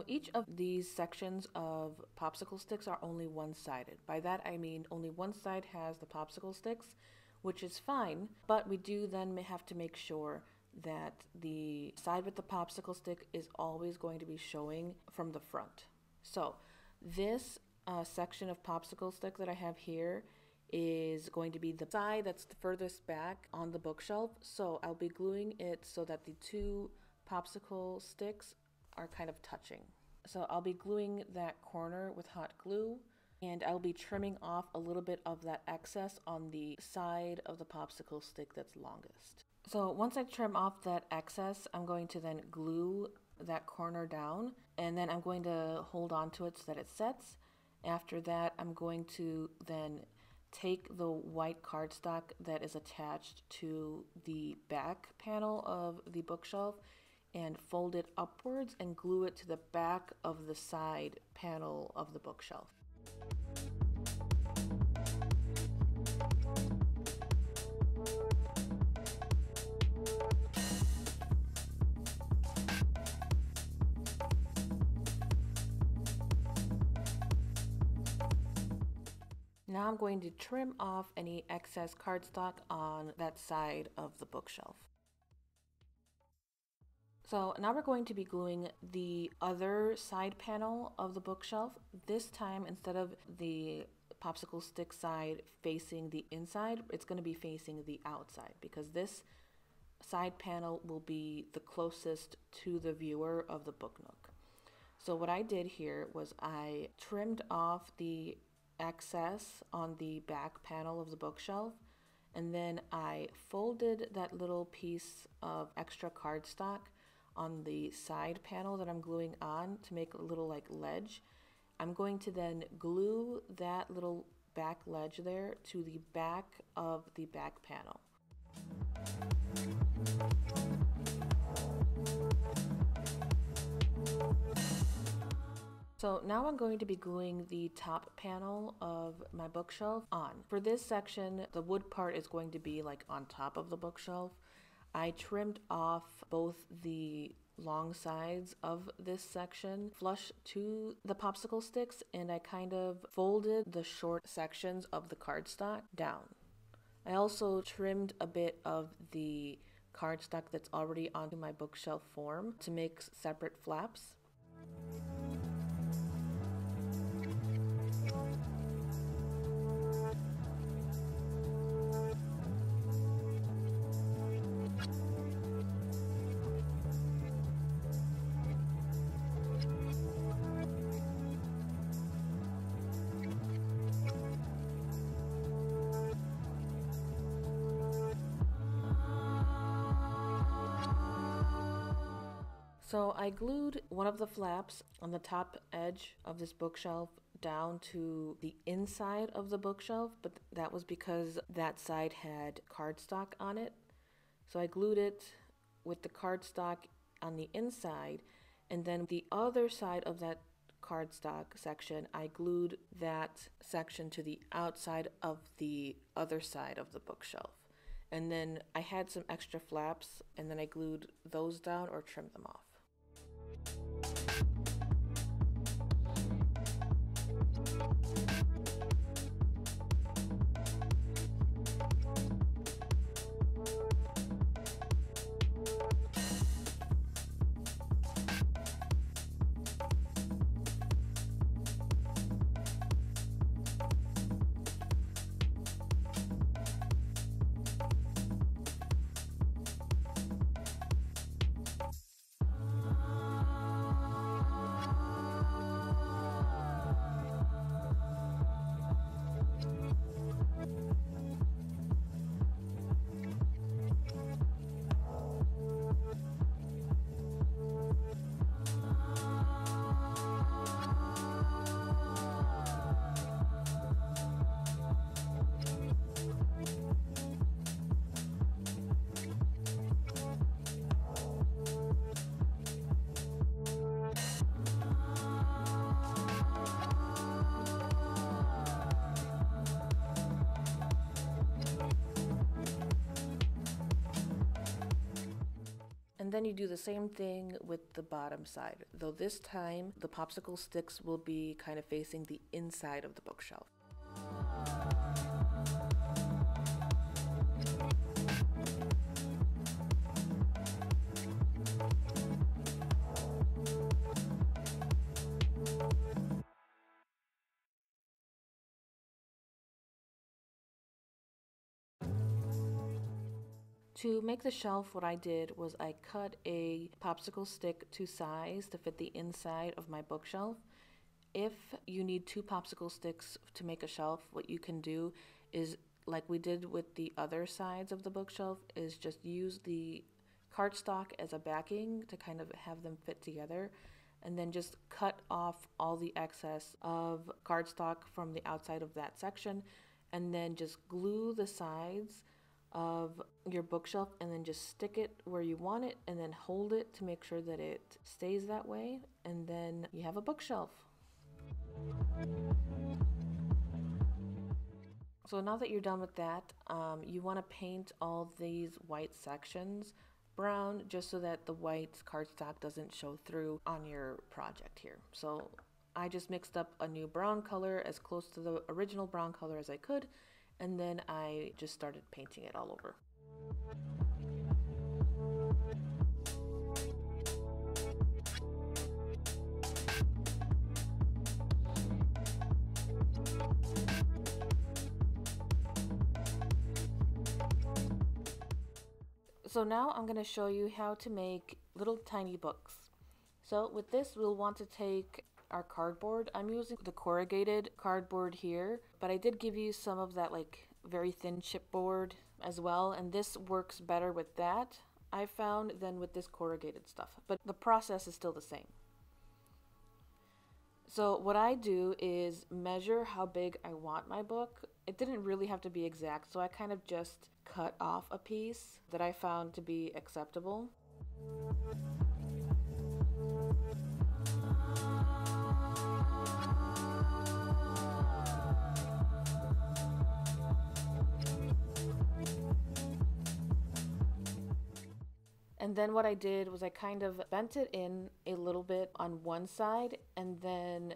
Each of these sections of popsicle sticks are only one sided. By that I mean only one side has the popsicle sticks, which is fine, but we do then may have to make sure that the side with the popsicle stick is always going to be showing from the front. So this uh, section of popsicle stick that I have here is going to be the side that's the furthest back on the bookshelf. So I'll be gluing it so that the two popsicle sticks are kind of touching. So I'll be gluing that corner with hot glue and I'll be trimming off a little bit of that excess on the side of the popsicle stick that's longest. So once I trim off that excess, I'm going to then glue that corner down and then I'm going to hold on to it so that it sets. After that, I'm going to then take the white cardstock that is attached to the back panel of the bookshelf and fold it upwards and glue it to the back of the side panel of the bookshelf. Now I'm going to trim off any excess cardstock on that side of the bookshelf. So now we're going to be gluing the other side panel of the bookshelf. This time, instead of the popsicle stick side facing the inside, it's going to be facing the outside because this side panel will be the closest to the viewer of the book nook. So what I did here was I trimmed off the excess on the back panel of the bookshelf and then I folded that little piece of extra cardstock on the side panel that I'm gluing on to make a little like ledge. I'm going to then glue that little back ledge there to the back of the back panel. So now I'm going to be gluing the top panel of my bookshelf on. For this section, the wood part is going to be like on top of the bookshelf. I trimmed off both the long sides of this section flush to the popsicle sticks and I kind of folded the short sections of the cardstock down. I also trimmed a bit of the cardstock that's already onto my bookshelf form to make separate flaps. So I glued one of the flaps on the top edge of this bookshelf down to the inside of the bookshelf, but that was because that side had cardstock on it. So I glued it with the cardstock on the inside, and then the other side of that cardstock section, I glued that section to the outside of the other side of the bookshelf. And then I had some extra flaps, and then I glued those down or trimmed them off. Música do the same thing with the bottom side, though this time the popsicle sticks will be kind of facing the inside of the bookshelf. To make the shelf, what I did was I cut a popsicle stick to size to fit the inside of my bookshelf. If you need two popsicle sticks to make a shelf, what you can do is like we did with the other sides of the bookshelf is just use the cardstock as a backing to kind of have them fit together and then just cut off all the excess of cardstock from the outside of that section and then just glue the sides of your bookshelf and then just stick it where you want it and then hold it to make sure that it stays that way and then you have a bookshelf. So now that you're done with that, um, you want to paint all these white sections brown just so that the white cardstock doesn't show through on your project here. So I just mixed up a new brown color as close to the original brown color as I could and then I just started painting it all over. So now I'm going to show you how to make little tiny books. So with this we'll want to take our cardboard. I'm using the corrugated cardboard here, but I did give you some of that like very thin chipboard as well, and this works better with that, I found, than with this corrugated stuff. But the process is still the same. So what I do is measure how big I want my book. It didn't really have to be exact, so I kind of just cut off a piece that I found to be acceptable. And then what I did was I kind of bent it in a little bit on one side and then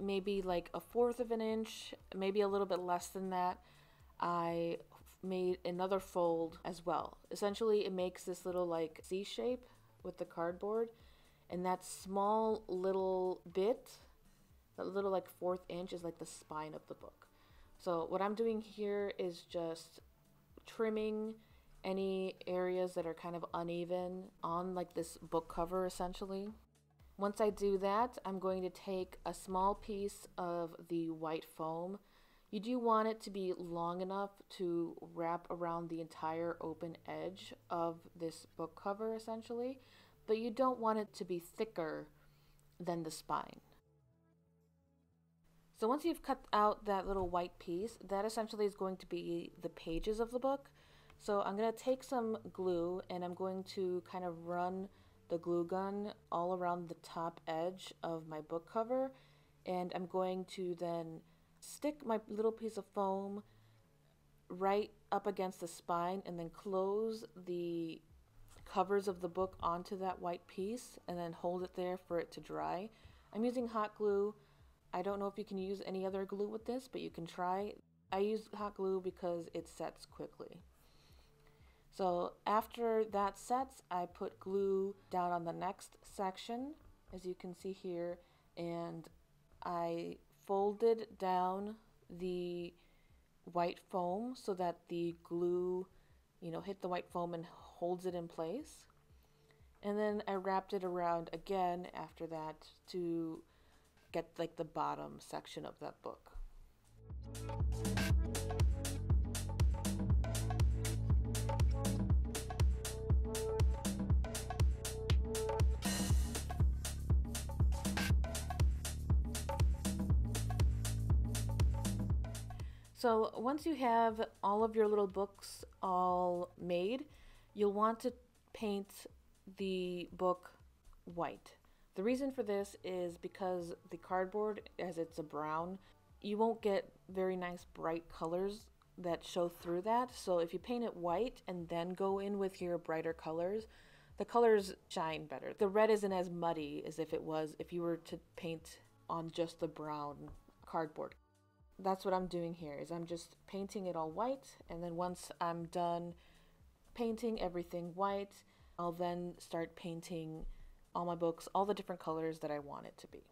maybe like a fourth of an inch, maybe a little bit less than that. I made another fold as well. Essentially, it makes this little like C shape with the cardboard, and that small little bit, that little like fourth inch, is like the spine of the book. So, what I'm doing here is just trimming any areas that are kind of uneven on like this book cover essentially. Once I do that, I'm going to take a small piece of the white foam. You do want it to be long enough to wrap around the entire open edge of this book cover essentially, but you don't want it to be thicker than the spine. So once you've cut out that little white piece, that essentially is going to be the pages of the book. So I'm going to take some glue and I'm going to kind of run the glue gun all around the top edge of my book cover and I'm going to then stick my little piece of foam right up against the spine and then close the covers of the book onto that white piece and then hold it there for it to dry. I'm using hot glue. I don't know if you can use any other glue with this, but you can try. I use hot glue because it sets quickly. So after that sets, I put glue down on the next section, as you can see here, and I folded down the white foam so that the glue, you know, hit the white foam and holds it in place. And then I wrapped it around again after that to get like the bottom section of that book. So once you have all of your little books all made, you'll want to paint the book white. The reason for this is because the cardboard, as it's a brown, you won't get very nice bright colors that show through that. So if you paint it white and then go in with your brighter colors, the colors shine better. The red isn't as muddy as if it was if you were to paint on just the brown cardboard. That's what I'm doing here is I'm just painting it all white and then once I'm done painting everything white, I'll then start painting all my books all the different colors that I want it to be.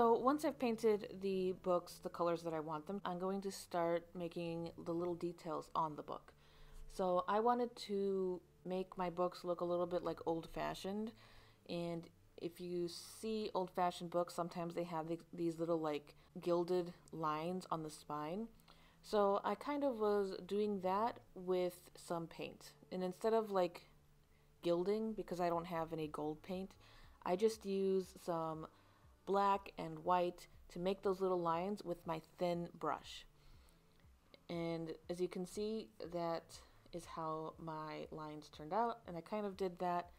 So once I've painted the books the colors that I want them, I'm going to start making the little details on the book. So I wanted to make my books look a little bit like old fashioned. And if you see old fashioned books, sometimes they have these little like gilded lines on the spine. So I kind of was doing that with some paint. And instead of like gilding, because I don't have any gold paint, I just use some black and white to make those little lines with my thin brush. And as you can see, that is how my lines turned out. And I kind of did that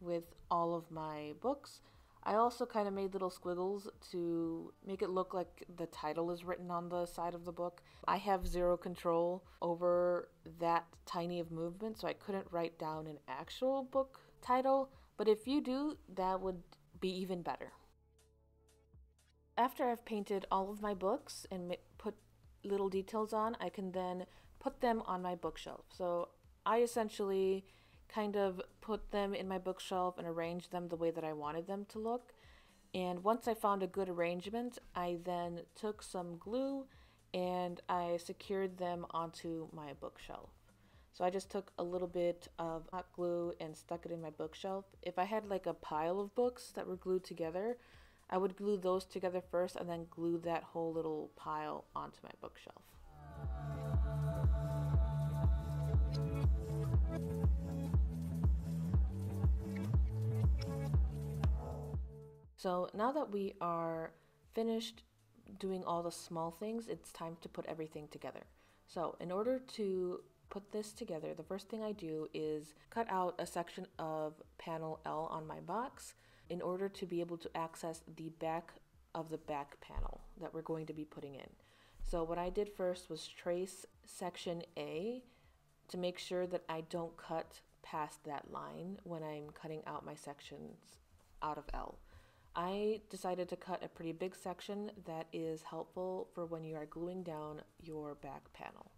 with all of my books. I also kind of made little squiggles to make it look like the title is written on the side of the book. I have zero control over that tiny of movement, so I couldn't write down an actual book title. But if you do, that would be even better after I've painted all of my books and put little details on, I can then put them on my bookshelf. So I essentially kind of put them in my bookshelf and arranged them the way that I wanted them to look. And once I found a good arrangement, I then took some glue and I secured them onto my bookshelf. So I just took a little bit of hot glue and stuck it in my bookshelf. If I had like a pile of books that were glued together, I would glue those together first and then glue that whole little pile onto my bookshelf. So now that we are finished doing all the small things, it's time to put everything together. So in order to put this together, the first thing I do is cut out a section of panel L on my box in order to be able to access the back of the back panel that we're going to be putting in. So what I did first was trace section A to make sure that I don't cut past that line when I'm cutting out my sections out of L. I decided to cut a pretty big section that is helpful for when you are gluing down your back panel.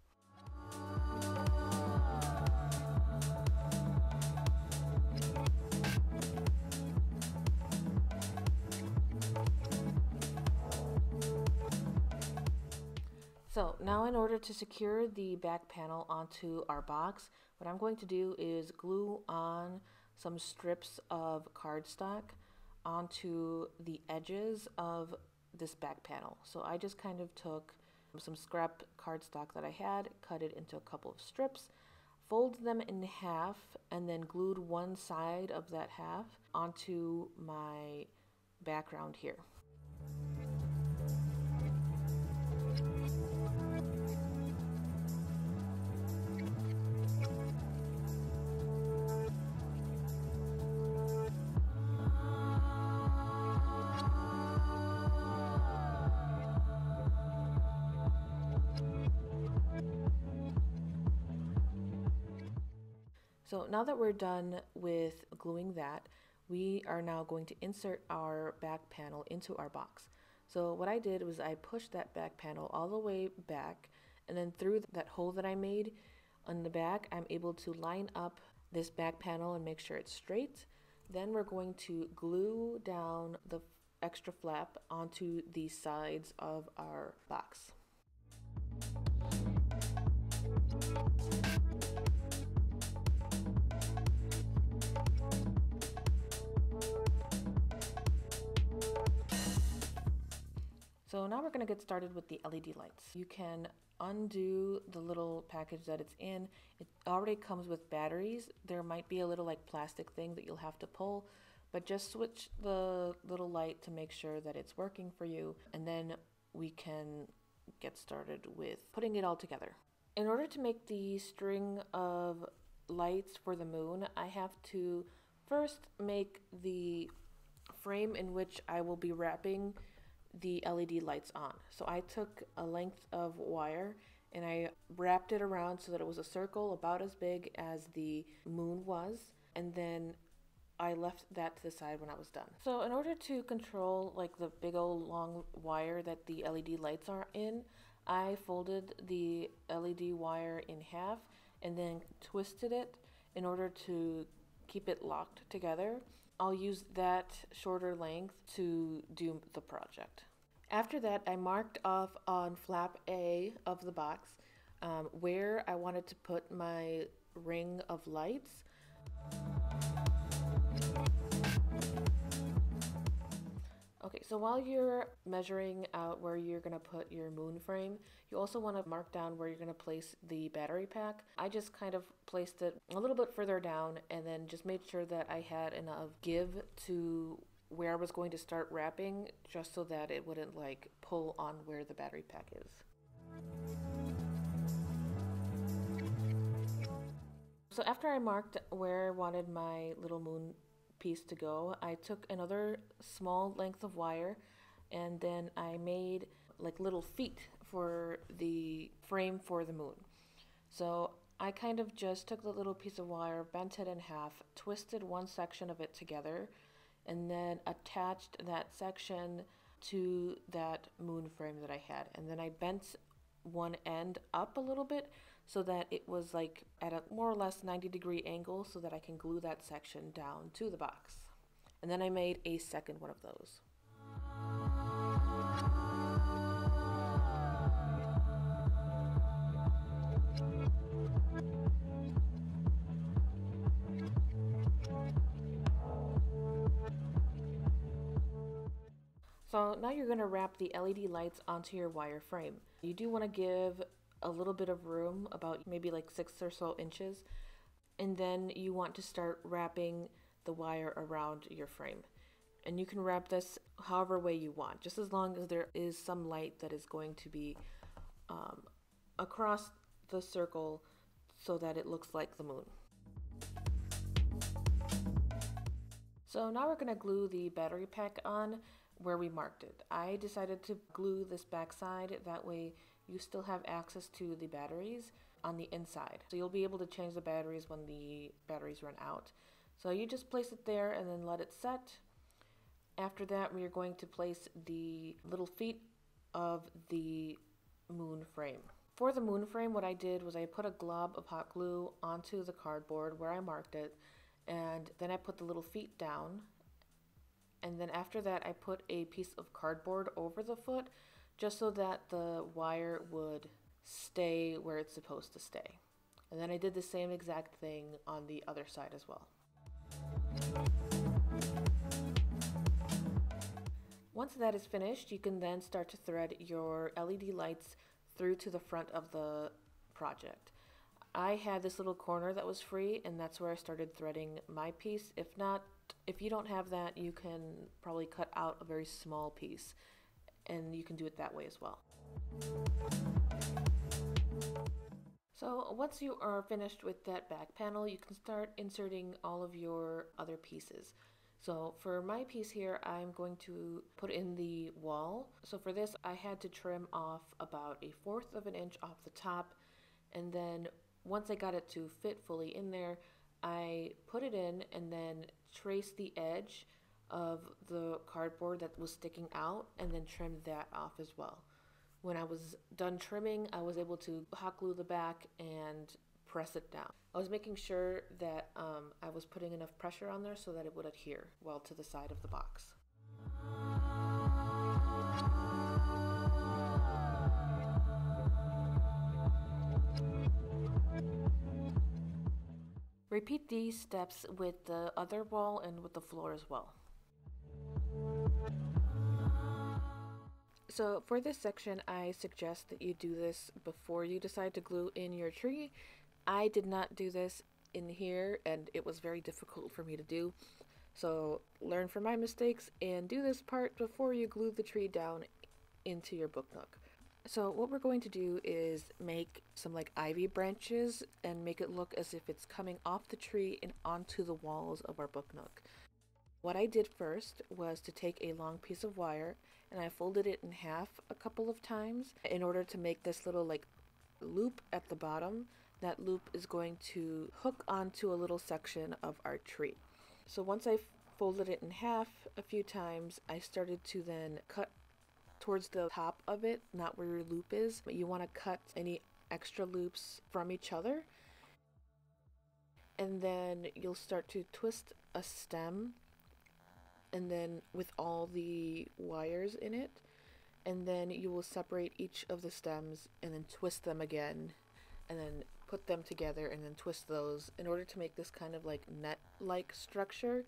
So now in order to secure the back panel onto our box, what I'm going to do is glue on some strips of cardstock onto the edges of this back panel. So I just kind of took some scrap cardstock that I had, cut it into a couple of strips, folded them in half, and then glued one side of that half onto my background here. Now that we're done with gluing that, we are now going to insert our back panel into our box. So what I did was I pushed that back panel all the way back and then through that hole that I made on the back, I'm able to line up this back panel and make sure it's straight. Then we're going to glue down the extra flap onto the sides of our box. So now we're going to get started with the LED lights. You can undo the little package that it's in. It already comes with batteries. There might be a little like plastic thing that you'll have to pull, but just switch the little light to make sure that it's working for you and then we can get started with putting it all together. In order to make the string of lights for the moon, I have to first make the frame in which I will be wrapping the LED lights on. So I took a length of wire and I wrapped it around so that it was a circle about as big as the moon was. And then I left that to the side when I was done. So in order to control like the big old long wire that the LED lights are in, I folded the LED wire in half and then twisted it in order to keep it locked together. I'll use that shorter length to do the project. After that, I marked off on flap A of the box um, where I wanted to put my ring of lights. Okay, so while you're measuring out where you're going to put your moon frame, you also want to mark down where you're going to place the battery pack. I just kind of placed it a little bit further down and then just made sure that I had enough give to where I was going to start wrapping just so that it wouldn't like pull on where the battery pack is. So after I marked where I wanted my little moon piece to go, I took another small length of wire and then I made like little feet for the frame for the moon. So I kind of just took the little piece of wire, bent it in half, twisted one section of it together, and then attached that section to that moon frame that I had. And then I bent one end up a little bit so that it was like at a more or less 90 degree angle so that I can glue that section down to the box. And then I made a second one of those. So now you're going to wrap the LED lights onto your wire frame. You do want to give a little bit of room, about maybe like six or so inches, and then you want to start wrapping the wire around your frame. And you can wrap this however way you want, just as long as there is some light that is going to be um, across the circle so that it looks like the moon. So now we're going to glue the battery pack on where we marked it. I decided to glue this back side, that way you still have access to the batteries on the inside. So you'll be able to change the batteries when the batteries run out. So you just place it there and then let it set. After that, we are going to place the little feet of the moon frame. For the moon frame, what I did was I put a glob of hot glue onto the cardboard where I marked it, and then I put the little feet down. And then after that, I put a piece of cardboard over the foot just so that the wire would stay where it's supposed to stay. And then I did the same exact thing on the other side as well. Once that is finished, you can then start to thread your LED lights through to the front of the project. I had this little corner that was free and that's where I started threading my piece. If not, if you don't have that, you can probably cut out a very small piece and you can do it that way as well. So once you are finished with that back panel, you can start inserting all of your other pieces. So for my piece here, I'm going to put in the wall. So for this, I had to trim off about a fourth of an inch off the top. And then once I got it to fit fully in there, I put it in and then traced the edge of the cardboard that was sticking out and then trimmed that off as well. When I was done trimming, I was able to hot glue the back and press it down. I was making sure that um, I was putting enough pressure on there so that it would adhere well to the side of the box. Repeat these steps with the other wall and with the floor as well. So for this section, I suggest that you do this before you decide to glue in your tree. I did not do this in here and it was very difficult for me to do. So learn from my mistakes and do this part before you glue the tree down into your book nook. So what we're going to do is make some like ivy branches and make it look as if it's coming off the tree and onto the walls of our book nook. What I did first was to take a long piece of wire and I folded it in half a couple of times in order to make this little like loop at the bottom. That loop is going to hook onto a little section of our tree. So once I folded it in half a few times, I started to then cut towards the top of it, not where your loop is, but you want to cut any extra loops from each other. And then you'll start to twist a stem and then with all the wires in it and then you will separate each of the stems and then twist them again and then put them together and then twist those in order to make this kind of like net like structure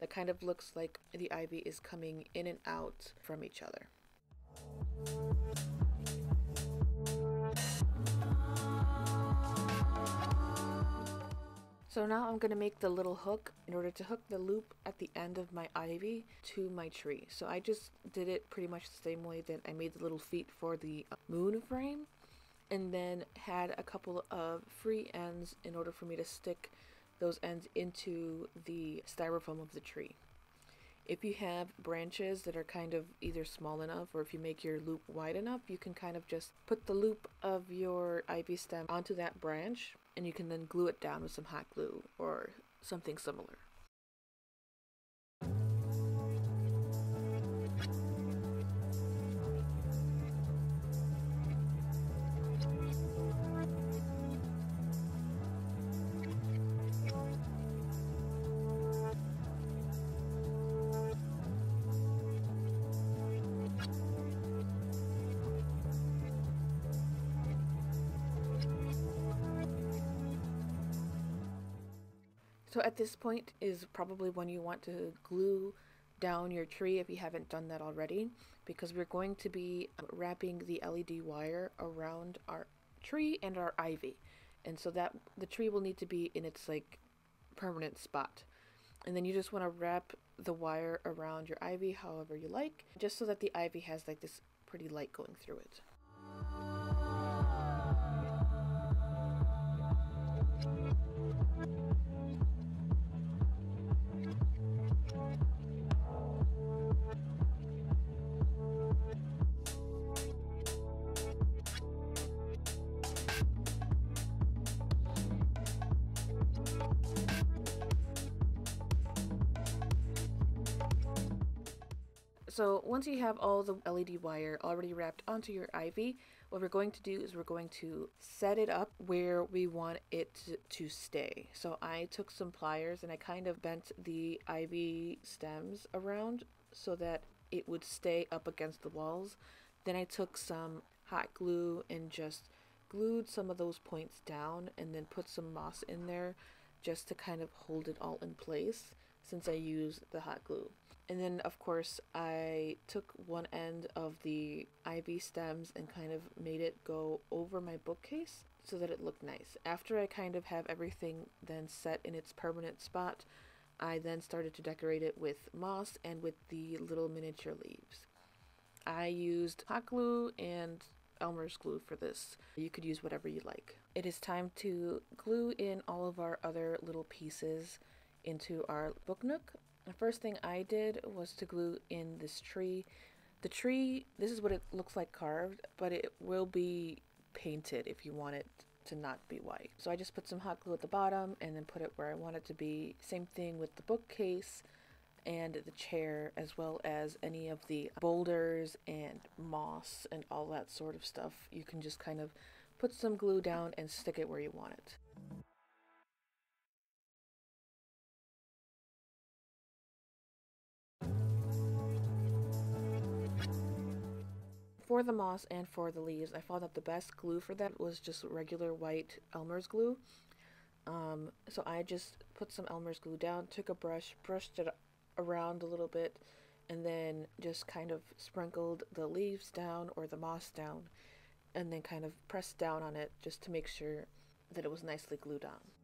that kind of looks like the ivy is coming in and out from each other. So now I'm going to make the little hook in order to hook the loop at the end of my ivy to my tree. So I just did it pretty much the same way that I made the little feet for the uh, moon frame and then had a couple of free ends in order for me to stick those ends into the styrofoam of the tree. If you have branches that are kind of either small enough or if you make your loop wide enough, you can kind of just put the loop of your ivy stem onto that branch and you can then glue it down with some hot glue or something similar. This point is probably when you want to glue down your tree if you haven't done that already because we're going to be wrapping the LED wire around our tree and our ivy and so that the tree will need to be in its like permanent spot and then you just want to wrap the wire around your ivy however you like just so that the ivy has like this pretty light going through it. So once you have all the LED wire already wrapped onto your ivy, what we're going to do is we're going to set it up where we want it to, stay. So I took some pliers and I kind of bent the ivy stems around so that it would stay up against the walls. Then I took some hot glue and just glued some of those points down and then put some moss in there just to kind of hold it all in place since I used the hot glue. And then, of course, I took one end of the ivy stems and kind of made it go over my bookcase so that it looked nice. After I kind of have everything then set in its permanent spot, I then started to decorate it with moss and with the little miniature leaves. I used hot glue and Elmer's glue for this. You could use whatever you like. It is time to glue in all of our other little pieces into our book nook. The first thing I did was to glue in this tree. The tree, this is what it looks like carved, but it will be painted if you want it to not be white. So I just put some hot glue at the bottom and then put it where I want it to be. Same thing with the bookcase and the chair as well as any of the boulders and moss and all that sort of stuff. You can just kind of put some glue down and stick it where you want it. For the moss and for the leaves, I found that the best glue for that was just regular white Elmer's glue. Um, so I just put some Elmer's glue down, took a brush, brushed it around a little bit, and then just kind of sprinkled the leaves down or the moss down and then kind of pressed down on it just to make sure that it was nicely glued on.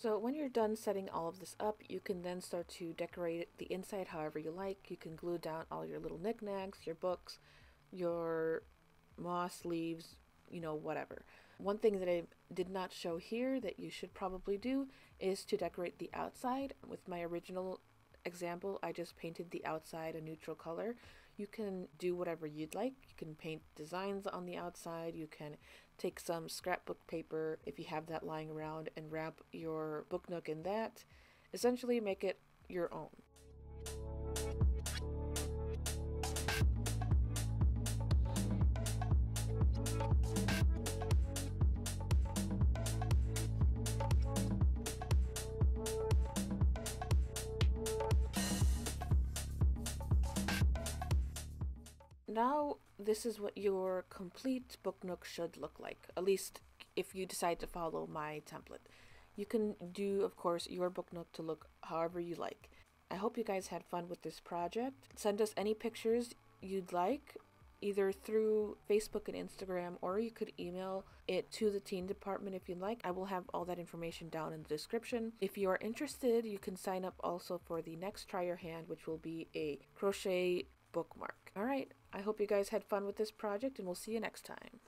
So when you're done setting all of this up, you can then start to decorate the inside however you like. You can glue down all your little knickknacks, your books, your moss leaves, you know, whatever. One thing that I did not show here that you should probably do is to decorate the outside. With my original example, I just painted the outside a neutral color. You can do whatever you'd like. You can paint designs on the outside. You can take some scrapbook paper if you have that lying around and wrap your book nook in that. Essentially, make it your own. Now, this is what your complete book nook should look like, at least if you decide to follow my template. You can do, of course, your book nook to look however you like. I hope you guys had fun with this project. Send us any pictures you'd like, either through Facebook and Instagram, or you could email it to the teen department if you'd like. I will have all that information down in the description. If you are interested, you can sign up also for the next Try Your Hand, which will be a crochet bookmark. All right, I hope you guys had fun with this project, and we'll see you next time.